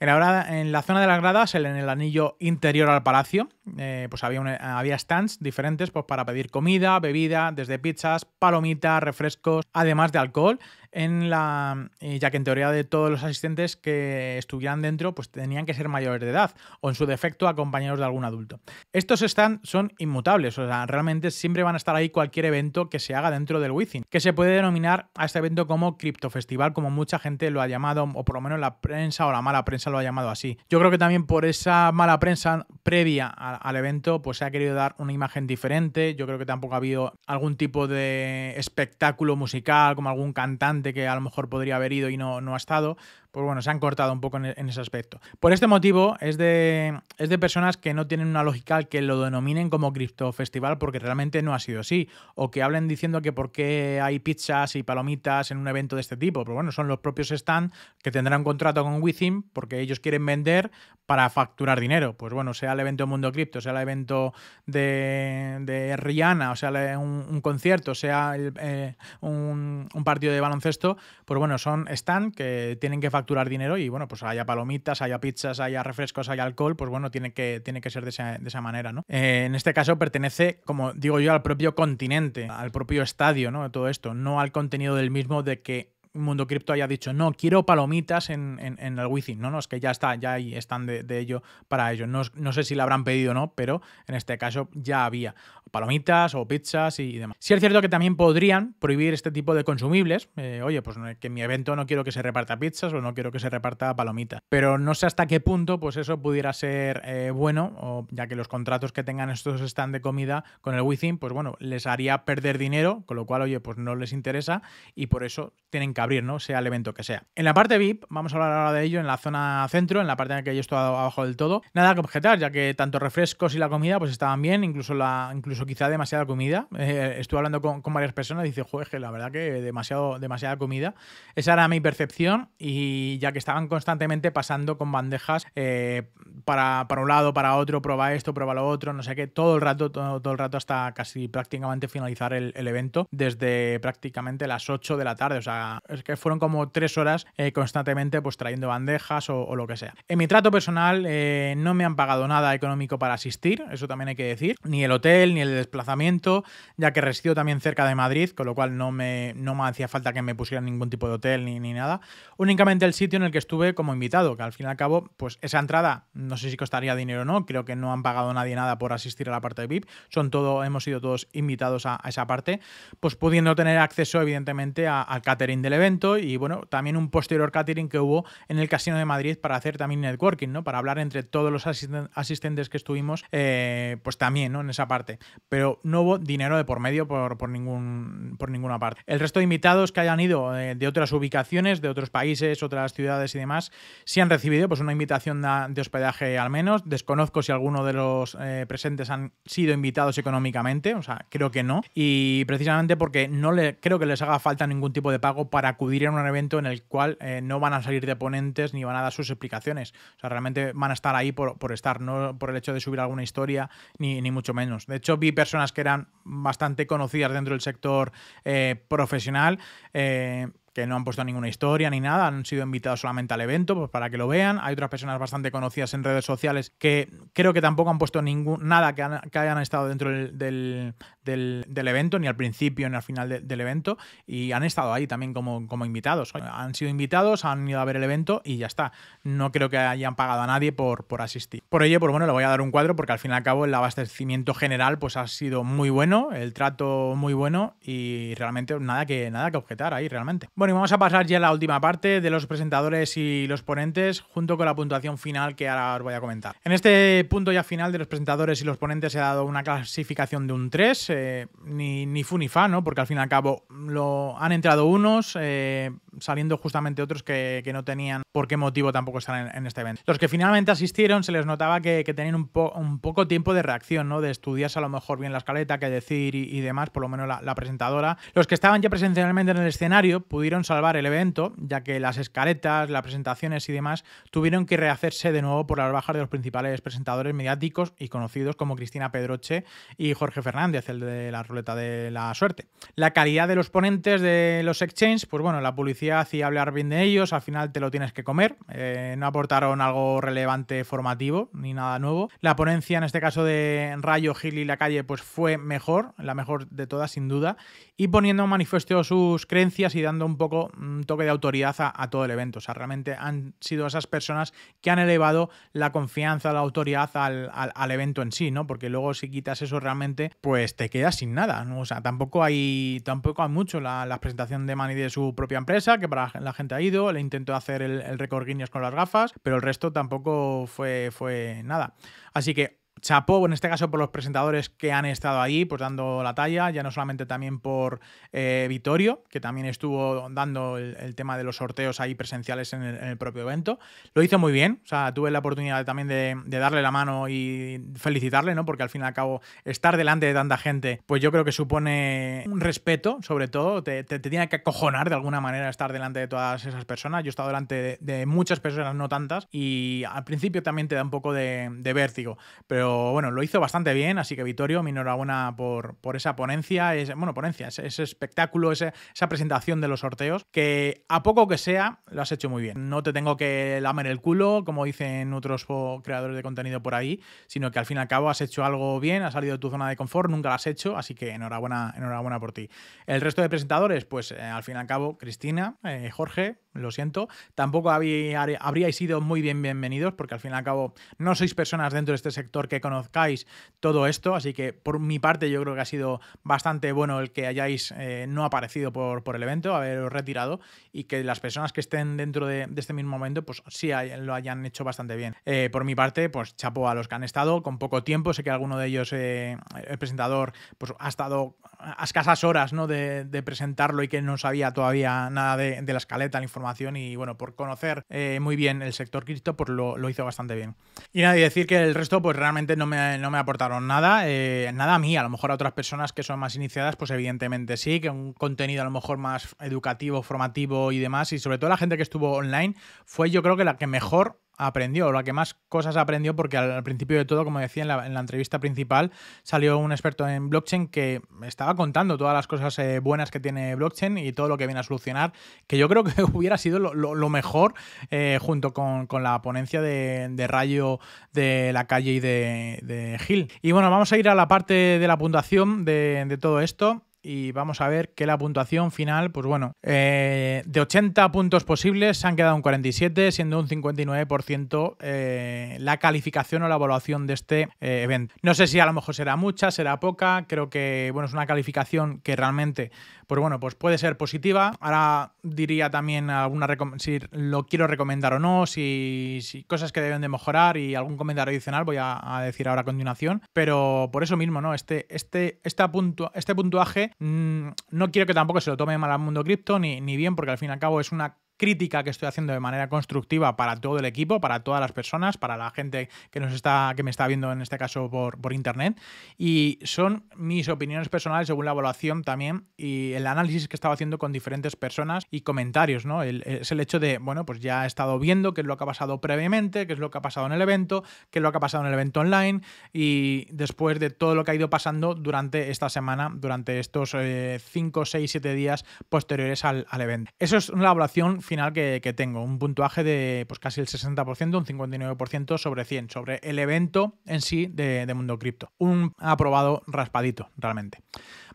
En la, zona de las gradas, en el anillo interior al palacio, eh, pues había, había stands diferentes pues, para pedir comida, bebida, desde pizzas, palomitas, refrescos, además de alcohol en la eh, ya que en teoría de todos los asistentes que estuvieran dentro pues tenían que ser mayores de edad o en su defecto acompañados de algún adulto. Estos stands son inmutables, o sea, realmente siempre van a estar ahí cualquier evento que se haga dentro del Within, que se puede denominar a este evento como Crypto Festival, como mucha gente lo ha llamado, o por lo menos la prensa o la mala prensa lo ha llamado así. Yo creo que también por esa mala prensa previa al evento, pues se ha querido dar una imagen diferente. Yo creo que tampoco ha habido algún tipo de espectáculo musical, como algún cantante que a lo mejor podría haber ido y no, no ha estado, pues bueno, se han cortado un poco en, ese aspecto. Por este motivo, es de, es de personas que no tienen una lógica que lo denominen como Crypto Festival porque realmente no ha sido así. O que hablen diciendo que por qué hay pizzas y palomitas en un evento de este tipo. Pero bueno, son los propios stands que tendrán un contrato con Within porque ellos quieren vender para facturar dinero. Pues bueno, sea el evento Mundo Cripto, sea el evento de, de Rihanna, o sea un, concierto, sea eh, un, un partido de baloncesto, pues bueno, son stands que tienen que facturar facturar dinero y bueno, pues haya palomitas, haya pizzas, haya refrescos, haya alcohol, pues bueno, tiene que, tiene que ser de esa, manera, ¿no? Eh, en este caso pertenece, como digo yo, al propio continente, al propio estadio, ¿no? Todo esto, no al contenido del mismo de que Mundo Cripto haya dicho, no, quiero palomitas en, el Wizzing. No, no, es que ya está, ya ahí están de, ello para ello. No, no, sé si la habrán pedido o no, pero en este caso ya había palomitas o pizzas y demás. Sí es cierto que también podrían prohibir este tipo de consumibles. Eh, oye, pues que en mi evento no quiero que se reparta pizzas o no quiero que se reparta palomitas. Pero no sé hasta qué punto pues eso pudiera ser eh, bueno, o, ya que los contratos que tengan estos stand de comida con el Wizzing, pues bueno, les haría perder dinero, con lo cual, oye, pues no les interesa y por eso tienen que abrir, ¿no? Sea el evento que sea. En la parte VIP, vamos a hablar ahora de ello en la zona centro, en la parte en la que yo estoy abajo del todo. Nada que objetar, ya que tanto refrescos y la comida pues estaban bien, incluso la incluso quizá demasiada comida. Eh, estuve hablando con, varias personas dice, joder, la verdad que demasiado, demasiada comida. Esa era mi percepción y ya que estaban constantemente pasando con bandejas eh, para, para, un lado, para otro, prueba esto, prueba lo otro, no sé qué, todo el rato, todo, todo el rato hasta casi prácticamente finalizar el, el evento, desde prácticamente las 8 de la tarde. O sea, es que fueron como tres horas eh, constantemente pues trayendo bandejas o, lo que sea. En mi trato personal eh, no me han pagado nada económico para asistir, eso también hay que decir, ni el hotel, ni el desplazamiento, ya que resido también cerca de Madrid, con lo cual no me, no me hacía falta que me pusieran ningún tipo de hotel ni, ni nada. Únicamente el sitio en el que estuve como invitado, que al fin y al cabo, pues esa entrada, no sé si costaría dinero o no, creo que no han pagado nadie nada por asistir a la parte de VIP, son todo, hemos sido todos invitados a, esa parte, pues pudiendo tener acceso evidentemente al catering del evento y bueno, también un posterior catering que hubo en el Casino de Madrid para hacer también networking, ¿no? Para hablar entre todos los asistentes que estuvimos, eh, pues también, ¿no? En esa parte. Pero no hubo dinero de por medio por, por, ningún, por ninguna parte. El resto de invitados que hayan ido eh, de otras ubicaciones, de otros países, otras ciudades y demás, sí han recibido pues una invitación de hospedaje al menos. Desconozco si alguno de los eh, presentes han sido invitados económicamente, o sea, creo que no. Y precisamente porque no le, creo que les haga falta ningún tipo de pago para acudir a un evento en el cual eh, no van a salir de ponentes ni van a dar sus explicaciones. O sea, realmente van a estar ahí por, estar, no por el hecho de subir alguna historia, ni, mucho menos. De hecho, vi personas que eran bastante conocidas dentro del sector eh, profesional. Eh, que no han puesto ninguna historia ni nada, han sido invitados solamente al evento, pues para que lo vean. Hay otras personas bastante conocidas en redes sociales que creo que tampoco han puesto ningún, nada que, hayan estado dentro del, evento, ni al principio ni al final del evento, y han estado ahí también como, como invitados. Han sido invitados, han ido a ver el evento y ya está. No creo que hayan pagado a nadie por, por asistir. Por ello, pues bueno, le voy a dar un cuadro porque al fin y al cabo el abastecimiento general pues ha sido muy bueno, el trato muy bueno y realmente nada que, nada que objetar ahí realmente. Bueno, y vamos a pasar ya a la última parte de los presentadores y los ponentes, junto con la puntuación final que ahora os voy a comentar. En este punto ya final de los presentadores y los ponentes he dado una clasificación de un 3, eh, ni, ni fu ni fa, ¿no? Porque al fin y al cabo lo han entrado unos, eh, saliendo justamente otros que, no tenían por qué motivo tampoco estar en, este evento. Los que finalmente asistieron se les notaba que, tenían un, un, poco tiempo de reacción, ¿no? De estudiarse a lo mejor bien la escaleta, qué decir y, demás, por lo menos la, presentadora. Los que estaban ya presencialmente en el escenario pudieron salvar el evento, ya que las escaletas, las presentaciones y demás tuvieron que rehacerse de nuevo por las bajas de los principales presentadores mediáticos y conocidos como Cristina Pedroche y Jorge Fernández, el de la ruleta de la suerte. La calidad de los ponentes de los exchanges, pues bueno, la publicidad y hablar bien de ellos, al final te lo tienes que comer. Eh, no aportaron algo relevante formativo ni nada nuevo. La ponencia, en este caso de Rayo, Gil y la calle, pues fue mejor, la mejor de todas, sin duda, y poniendo en manifiesto sus creencias y dando un poco un toque de autoridad a, todo el evento. O sea, realmente han sido esas personas que han elevado la confianza, la autoridad al, evento en sí, ¿no? Porque luego si quitas eso realmente, pues te quedas sin nada. ¿no? O sea, tampoco hay, tampoco hay mucho la, la presentación de Mani de su propia empresa que para la gente ha ido, le intentó hacer el, el récord Guinness con las gafas, pero el resto tampoco fue, fue nada. Así que chapó, en este caso por los presentadores que han estado ahí, pues dando la talla, ya no solamente también por eh, Vittorio, que también estuvo dando el, tema de los sorteos ahí presenciales en el, propio evento. Lo hizo muy bien, o sea, tuve la oportunidad también de, darle la mano y felicitarle, ¿no? Porque al fin y al cabo, estar delante de tanta gente, pues yo creo que supone un respeto, sobre todo, te, te, tiene que acojonar de alguna manera estar delante de todas esas personas. Yo he estado delante de, muchas personas, no tantas, y al principio también te da un poco de, de vértigo, pero Bueno, lo hizo bastante bien, así que Vittorio, mi enhorabuena por, por esa ponencia, es, bueno, ponencia, ese, espectáculo, esa presentación de los sorteos, que a poco que sea, lo has hecho muy bien. No te tengo que lamer el culo, como dicen otros creadores de contenido por ahí, sino que al fin y al cabo has hecho algo bien, has salido de tu zona de confort, nunca lo has hecho, así que enhorabuena, enhorabuena por ti. El resto de presentadores, pues eh, al fin y al cabo, Cristina, eh, Jorge, lo siento, tampoco habríais sido muy bien bienvenidos, porque al fin y al cabo no sois personas dentro de este sector que conozcáis todo esto, así que por mi parte yo creo que ha sido bastante bueno el que hayáis eh, no aparecido por, el evento, haberos retirado y que las personas que estén dentro de, este mismo momento pues sí lo hayan hecho bastante bien. Eh, por mi parte, pues chapo a los que han estado con poco tiempo, sé que alguno de ellos, eh, el presentador, pues ha estado a escasas horas ¿no? de, presentarlo y que no sabía todavía nada de, la escaleta, la información y bueno, por conocer muy bien el sector cripto, pues lo, lo hizo bastante bien. Y nada, y decir que el resto pues realmente no me, no me aportaron nada, eh, nada a mí, a lo mejor a otras personas que son más iniciadas, pues evidentemente sí, que un contenido a lo mejor más educativo, formativo y demás, y sobre todo la gente que estuvo online, fue yo creo que la que mejor aprendió, la que más cosas aprendió, porque al, principio de todo, como decía en la, entrevista principal, salió un experto en blockchain que estaba contando todas las cosas eh, buenas que tiene blockchain y todo lo que viene a solucionar, que yo creo que *laughs* hubiera sido lo, mejor eh, junto con, la ponencia de, Rayo de la calle y de, Gil. Y bueno, vamos a ir a la parte de la puntuación de todo esto y vamos a ver que la puntuación final, pues bueno, eh, de 80 puntos posibles se han quedado un 47, siendo un 59% eh, la calificación o la evaluación de este eh, evento. No sé si a lo mejor será mucha, será poca, creo que bueno, es una calificación que realmente pues bueno, pues puede ser positiva. Ahora diría también alguna si lo quiero recomendar o no, si, cosas que deben de mejorar y algún comentario adicional voy a, decir ahora a continuación. Pero por eso mismo, ¿no? Este, este, este puntuaje mm, no quiero que tampoco se lo tome mal al mundo cripto, ni, ni bien, porque al fin y al cabo es una crítica que estoy haciendo de manera constructiva para todo el equipo, para todas las personas, para la gente que nos está, que me está viendo en este caso por, por internet. Y son mis opiniones personales según la evaluación también y el análisis que estaba haciendo con diferentes personas y comentarios, ¿no? es el hecho de, bueno, pues ya he estado viendo qué es lo que ha pasado previamente, qué es lo que ha pasado en el evento, qué es lo que ha pasado en el evento online y después de todo lo que ha ido pasando durante esta semana, durante estos 5, 6, 7 días posteriores al, al evento. Eso es una evaluación final que, tengo, un puntuaje de pues casi el 60%, un 59% sobre 100, sobre el evento en sí de, Mundo Cripto. Un aprobado raspadito, realmente.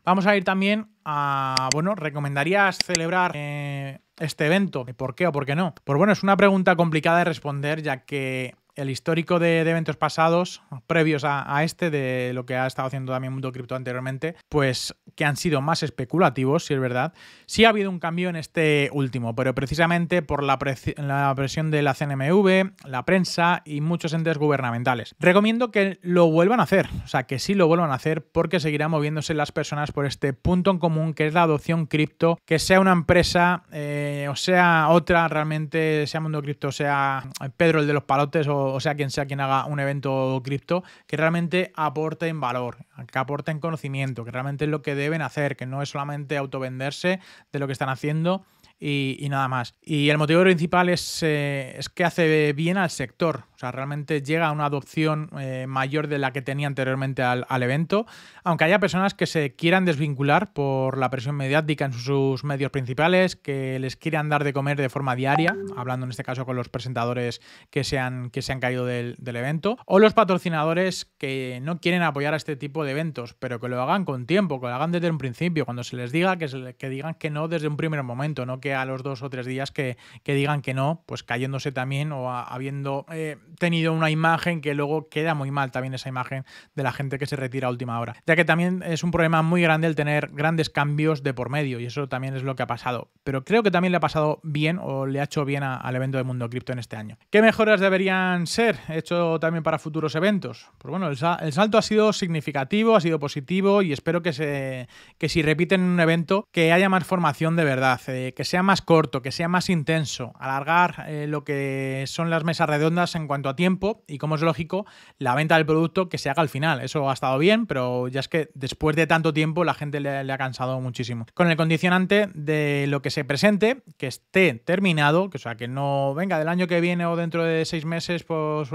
Vamos a ir también a, bueno, ¿recomendarías celebrar eh, este evento? ¿Por qué o por qué no? Pues bueno, es una pregunta complicada de responder ya que el histórico de, eventos pasados, previos a, este, de lo que ha estado haciendo también Mundo Cripto anteriormente, pues que han sido más especulativos, si es verdad. Sí ha habido un cambio en este último, pero precisamente por la, presión de la CNMV, la prensa y muchos entes gubernamentales. Recomiendo que lo vuelvan a hacer, o sea, que sí lo vuelvan a hacer porque seguirán moviéndose las personas por este punto en común que es la adopción cripto, que sea una empresa eh, o sea otra, realmente sea Mundo Cripto, sea Pedro el de los palotes o o sea quien sea quien haga un evento cripto, que realmente aporten valor, que aporten conocimiento, que realmente es lo que deben hacer, que no es solamente autovenderse de lo que están haciendo y, nada más. Y el motivo principal es, eh, es que hace bien al sector. O sea, realmente llega a una adopción eh, mayor de la que tenía anteriormente al, evento, aunque haya personas que se quieran desvincular por la presión mediática en sus medios principales, que les quieran dar de comer de forma diaria, hablando en este caso con los presentadores que se han, que se han caído del, evento, o los patrocinadores que no quieren apoyar a este tipo de eventos, pero que lo hagan con tiempo, que lo hagan desde un principio, cuando se les diga que, que digan que no desde un primer momento, no que a los dos o tres días que, digan que no, pues cayéndose también o habiendo eh, tenido una imagen que luego queda muy mal también esa imagen de la gente que se retira a última hora. Ya que también es un problema muy grande el tener grandes cambios de por medio y eso también es lo que ha pasado. Pero creo que también le ha pasado bien o le ha hecho bien al evento de Mundo Cripto en este año. ¿Qué mejoras deberían ser hecho también para futuros eventos? Pues bueno, el, salto ha sido significativo, ha sido positivo y espero que, se, que si repiten un evento que haya más formación de verdad, eh, que sea más corto, que sea más intenso, alargar eh, lo que son las mesas redondas en cuanto cuanto a tiempo y, como es lógico, la venta del producto que se haga al final. Eso ha estado bien, pero ya es que después de tanto tiempo la gente le, ha cansado muchísimo. Con el condicionante de lo que se presente, que esté terminado, que o sea, que no venga del año que viene o dentro de seis meses, pues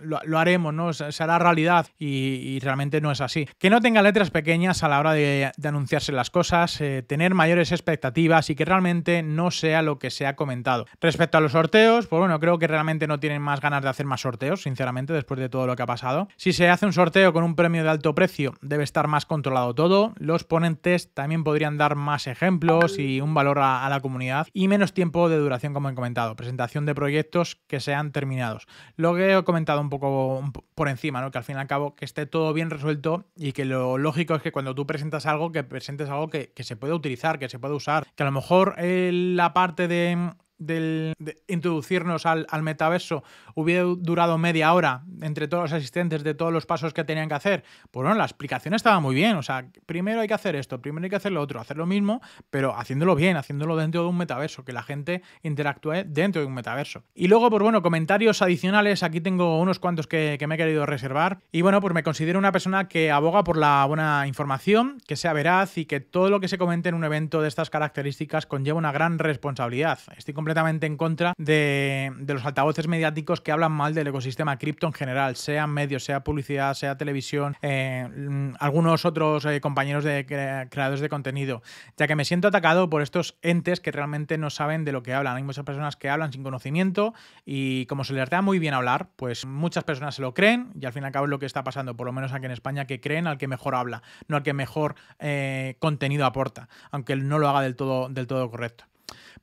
lo, haremos, ¿no? Se hará realidad y, realmente no es así. Que no tenga letras pequeñas a la hora de, anunciarse las cosas, eh, tener mayores expectativas y que realmente no sea lo que se ha comentado. Respecto a los sorteos, pues bueno, creo que realmente no tienen más ganas de hacer más sorteos, sinceramente, después de todo lo que ha pasado. Si se hace un sorteo con un premio de alto precio, debe estar más controlado todo. Los ponentes también podrían dar más ejemplos y un valor a, la comunidad y menos tiempo de duración, como he comentado. Presentación de proyectos que sean terminados. Lo que he comentado un poco por encima, ¿no? que al fin y al cabo que esté todo bien resuelto y que lo lógico es que cuando tú presentas algo, que presentes algo que, que se puede utilizar, que se puede usar, que a lo mejor la parte de de introducirnos al, metaverso hubiera durado media hora entre todos los asistentes de todos los pasos que tenían que hacer, pues bueno, la explicación estaba muy bien. O sea, primero hay que hacer esto, primero hay que hacer lo otro, hacer lo mismo, pero haciéndolo bien, haciéndolo dentro de un metaverso, que la gente interactúe dentro de un metaverso. Y luego, pues bueno, comentarios adicionales. Aquí tengo unos cuantos que, que me he querido reservar. Y bueno, pues me considero una persona que aboga por la buena información, que sea veraz y que todo lo que se comente en un evento de estas características conlleva una gran responsabilidad. Estoy completamente en contra de, los altavoces mediáticos que hablan mal del ecosistema cripto en general, sea medios, sea publicidad, sea televisión, eh, mm, algunos otros eh, compañeros de creadores de contenido, ya que me siento atacado por estos entes que realmente no saben de lo que hablan. Hay muchas personas que hablan sin conocimiento y como se les da muy bien hablar, pues muchas personas se lo creen y al fin y al cabo es lo que está pasando, por lo menos aquí en España, que creen al que mejor habla, no al que mejor eh, contenido aporta, aunque no lo haga del todo, del todo correcto.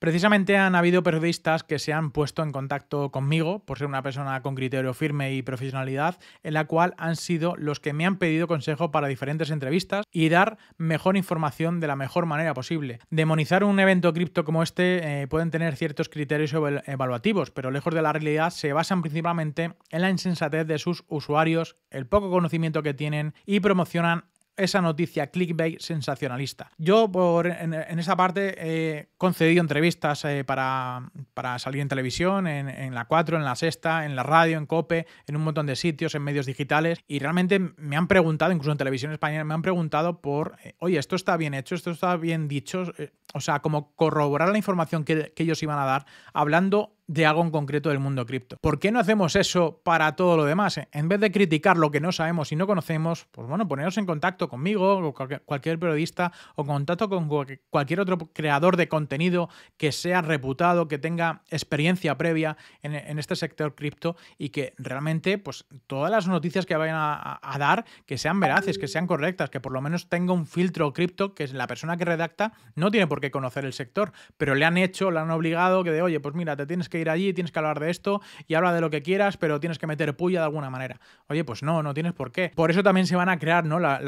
Precisamente han habido periodistas que se han puesto en contacto conmigo por ser una persona con criterio firme y profesionalidad, en la cual han sido los que me han pedido consejo para diferentes entrevistas y dar mejor información de la mejor manera posible. Demonizar un evento cripto como este eh, pueden tener ciertos criterios evaluativos, pero lejos de la realidad se basan principalmente en la insensatez de sus usuarios, el poco conocimiento que tienen y promocionan esa noticia clickbait sensacionalista. Yo por, en, esa parte he concedido entrevistas eh, para, salir en televisión, en, la 4, en la sexta, en la radio, en COPE, en un montón de sitios, en medios digitales y realmente me han preguntado, incluso en televisión española, me han preguntado por, eh, oye, esto está bien hecho, esto está bien dicho, eh, o sea, como corroborar la información que ellos iban a dar hablando de algo en concreto del mundo cripto. ¿Por qué no hacemos eso para todo lo demás? En vez de criticar lo que no sabemos y no conocemos, pues bueno, poneros en contacto conmigo, o cualquier periodista, o contacto con cualquier otro creador de contenido que sea reputado, que tenga experiencia previa en, este sector cripto y que realmente, pues todas las noticias que vayan a, dar, que sean veraces, que sean correctas, que por lo menos tenga un filtro cripto, que la persona que redacta no tiene por qué conocer el sector, pero le han hecho, le han obligado que de, oye, pues mira, te tienes que ir allí, tienes que hablar de esto y habla de lo que quieras, pero tienes que meter puya de alguna manera. Oye, pues no, no tienes por qué. Por eso también se van a crear ¿no? las,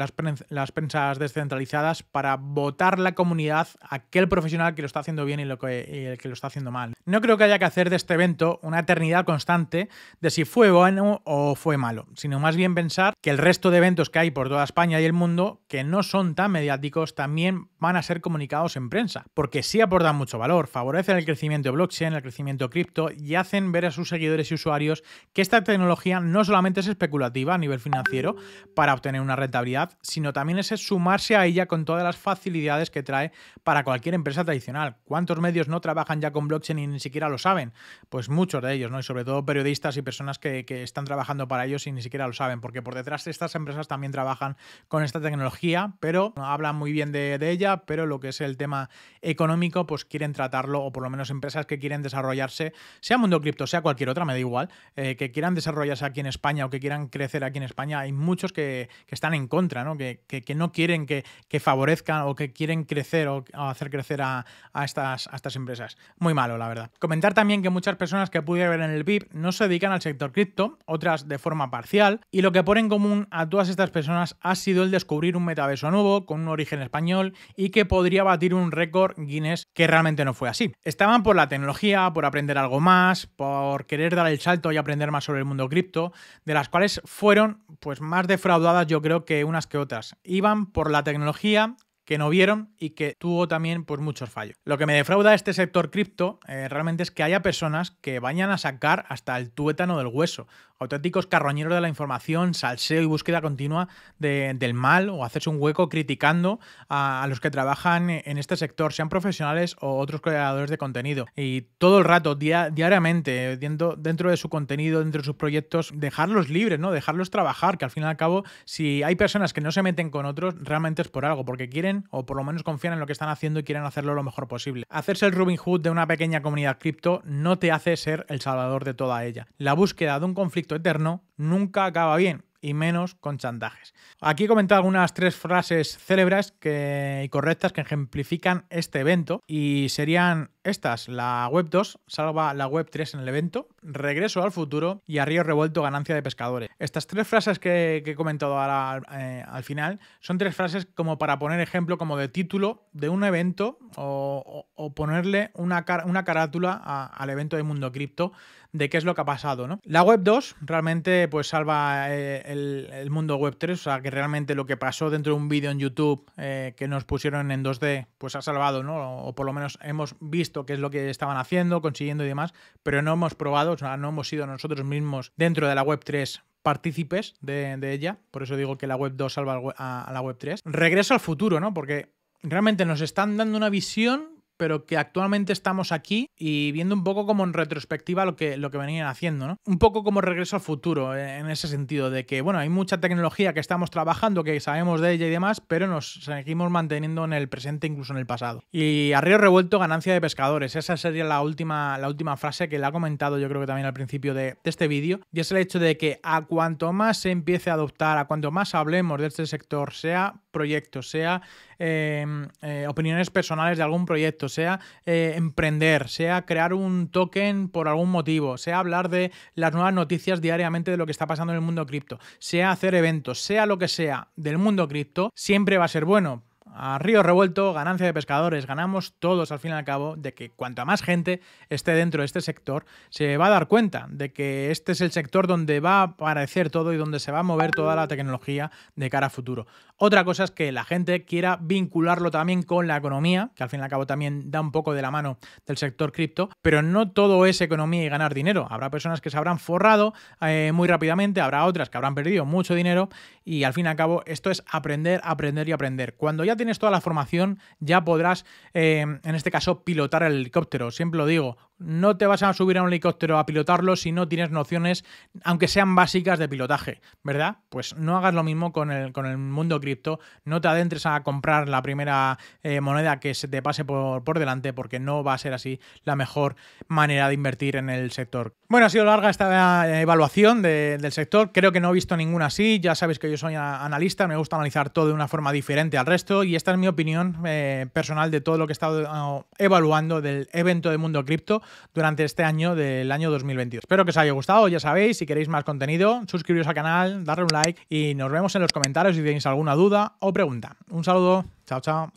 las prensas descentralizadas para votar la comunidad a aquel profesional que lo está haciendo bien y, lo que, el que lo está haciendo mal. No creo que haya que hacer de este evento una eternidad constante de si fue bueno o fue malo, sino más bien pensar que el resto de eventos que hay por toda España y el mundo, que no son tan mediáticos, también van a ser comunicados en prensa, porque sí aportan mucho valor, favorecen el crecimiento de blockchain, el crecimiento cripto, y hacen ver a sus seguidores y usuarios que esta tecnología no solamente es especulativa a nivel financiero para obtener una rentabilidad, sino también es sumarse a ella con todas las facilidades que trae para cualquier empresa tradicional. ¿Cuántos medios no trabajan ya con blockchain y ni siquiera lo saben? Pues muchos de ellos, ¿no? Y sobre todo periodistas y personas que, están trabajando para ellos y ni siquiera lo saben, porque por detrás de estas empresas también trabajan con esta tecnología, pero hablan muy bien de ella, pero lo que es el tema económico, pues quieren tratarlo, o por lo menos empresas que quieren desarrollarse sea Mundo Cripto, sea cualquier otra, me da igual, eh, que quieran desarrollarse aquí en España o que quieran crecer aquí en España, hay muchos que, están en contra, ¿no? Que, no quieren que, favorezcan o que quieren crecer o, hacer crecer a, estas, estas empresas. Muy malo, la verdad. Comentar también que muchas personas que pude ver en el VIP no se dedican al sector cripto, otras de forma parcial, y lo que pone en común a todas estas personas ha sido el descubrir un metaverso nuevo con un origen español y que podría batir un récord Guinness que realmente no fue así. Estaban por la tecnología, por aprender algo más, por querer dar el salto y aprender más sobre el mundo cripto, de las cuales fueron pues más defraudadas yo creo que unas que otras. Iban por la tecnología que no vieron y que tuvo también pues muchos fallos. Lo que me defrauda este sector cripto eh, realmente es que haya personas que vayan a sacar hasta el tuétano del hueso, auténticos carroñeros de la información, salseo y búsqueda continua del mal o hacerse un hueco criticando a, los que trabajan en este sector, sean profesionales o otros creadores de contenido. Y todo el rato, diariamente, dentro, de su contenido, dentro de sus proyectos, dejarlos libres, ¿no? Dejarlos trabajar, que al fin y al cabo, si hay personas que no se meten con otros, realmente es por algo, porque quieren o por lo menos confían en lo que están haciendo y quieren hacerlo lo mejor posible. Hacerse el Robin Hood de una pequeña comunidad cripto no te hace ser el salvador de toda ella. La búsqueda de un conflicto eterno nunca acaba bien y menos con chantajes. Aquí he comentado algunas tres frases célebres y correctas que ejemplifican este evento y serían estas, la web 2 salva la web 3 en el evento, regreso al futuro y a río revuelto ganancia de pescadores. Estas tres frases que, he comentado ahora eh, al final son tres frases como para poner ejemplo como de título de un evento o, ponerle una, una carátula al evento de Mundo Cripto de qué es lo que ha pasado, ¿no? La web 2 realmente pues salva eh, el, mundo web 3, o sea que realmente lo que pasó dentro de un vídeo en YouTube eh, que nos pusieron en 2D pues ha salvado, ¿no? O por lo menos hemos visto qué es lo que estaban haciendo, consiguiendo y demás, pero no hemos probado, o sea, no hemos sido nosotros mismos dentro de la web 3 partícipes de, ella, por eso digo que la web 2 salva a la web 3. Regreso al futuro, ¿no? Porque realmente nos están dando una visión pero que actualmente estamos aquí y viendo un poco como en retrospectiva lo que, lo que venían haciendo, ¿no? Un poco como regreso al futuro, eh, en ese sentido, de que, bueno, hay mucha tecnología que estamos trabajando, que sabemos de ella y demás, pero nos seguimos manteniendo en el presente, incluso en el pasado. Y a río revuelto, ganancia de pescadores. Esa sería la última, la última frase que le ha comentado yo creo que también al principio de, este vídeo, y es el hecho de que a cuanto más se empiece a adoptar, a cuanto más hablemos de este sector, sea proyectos, sea em, eh, opiniones personales de algún proyecto, sea eh, emprender, sea crear un token por algún motivo, sea hablar de las nuevas noticias diariamente de lo que está pasando en el mundo cripto, sea hacer eventos, sea lo que sea del mundo cripto, siempre va a ser bueno a río revuelto, ganancia de pescadores, ganamos todos al fin y al cabo de que cuanta más gente esté dentro de este sector, se va a dar cuenta de que este es el sector donde va a aparecer todo y donde se va a mover toda la tecnología de cara a futuro. Otra cosa es que la gente quiera vincularlo también con la economía, que al fin y al cabo también da un poco de la mano del sector cripto, pero no todo es economía y ganar dinero. Habrá personas que se habrán forrado eh, muy rápidamente, habrá otras que habrán perdido mucho dinero y al fin y al cabo esto es aprender, aprender y aprender. Cuando ya tienes toda la formación, ya podrás, eh, en este caso, pilotar el helicóptero. Siempre lo digo, no te vas a subir a un helicóptero a pilotarlo si no tienes nociones, aunque sean básicas de pilotaje, ¿verdad? Pues no hagas lo mismo con el, con el mundo cripto, no te adentres a comprar la primera eh, moneda que se te pase por, por, delante, porque no va a ser así la mejor manera de invertir en el sector. Bueno, ha sido larga esta evaluación del sector, creo que no he visto ninguna así, ya sabéis que yo soy analista, me gusta analizar todo de una forma diferente al resto y esta es mi opinión eh, personal de todo lo que he estado eh, evaluando del evento de mundo cripto durante este año del año 2022. Espero que os haya gustado, ya sabéis, si queréis más contenido, suscribiros al canal, darle un like y nos vemos en los comentarios si tenéis alguna duda o pregunta. Un saludo, chao, chao.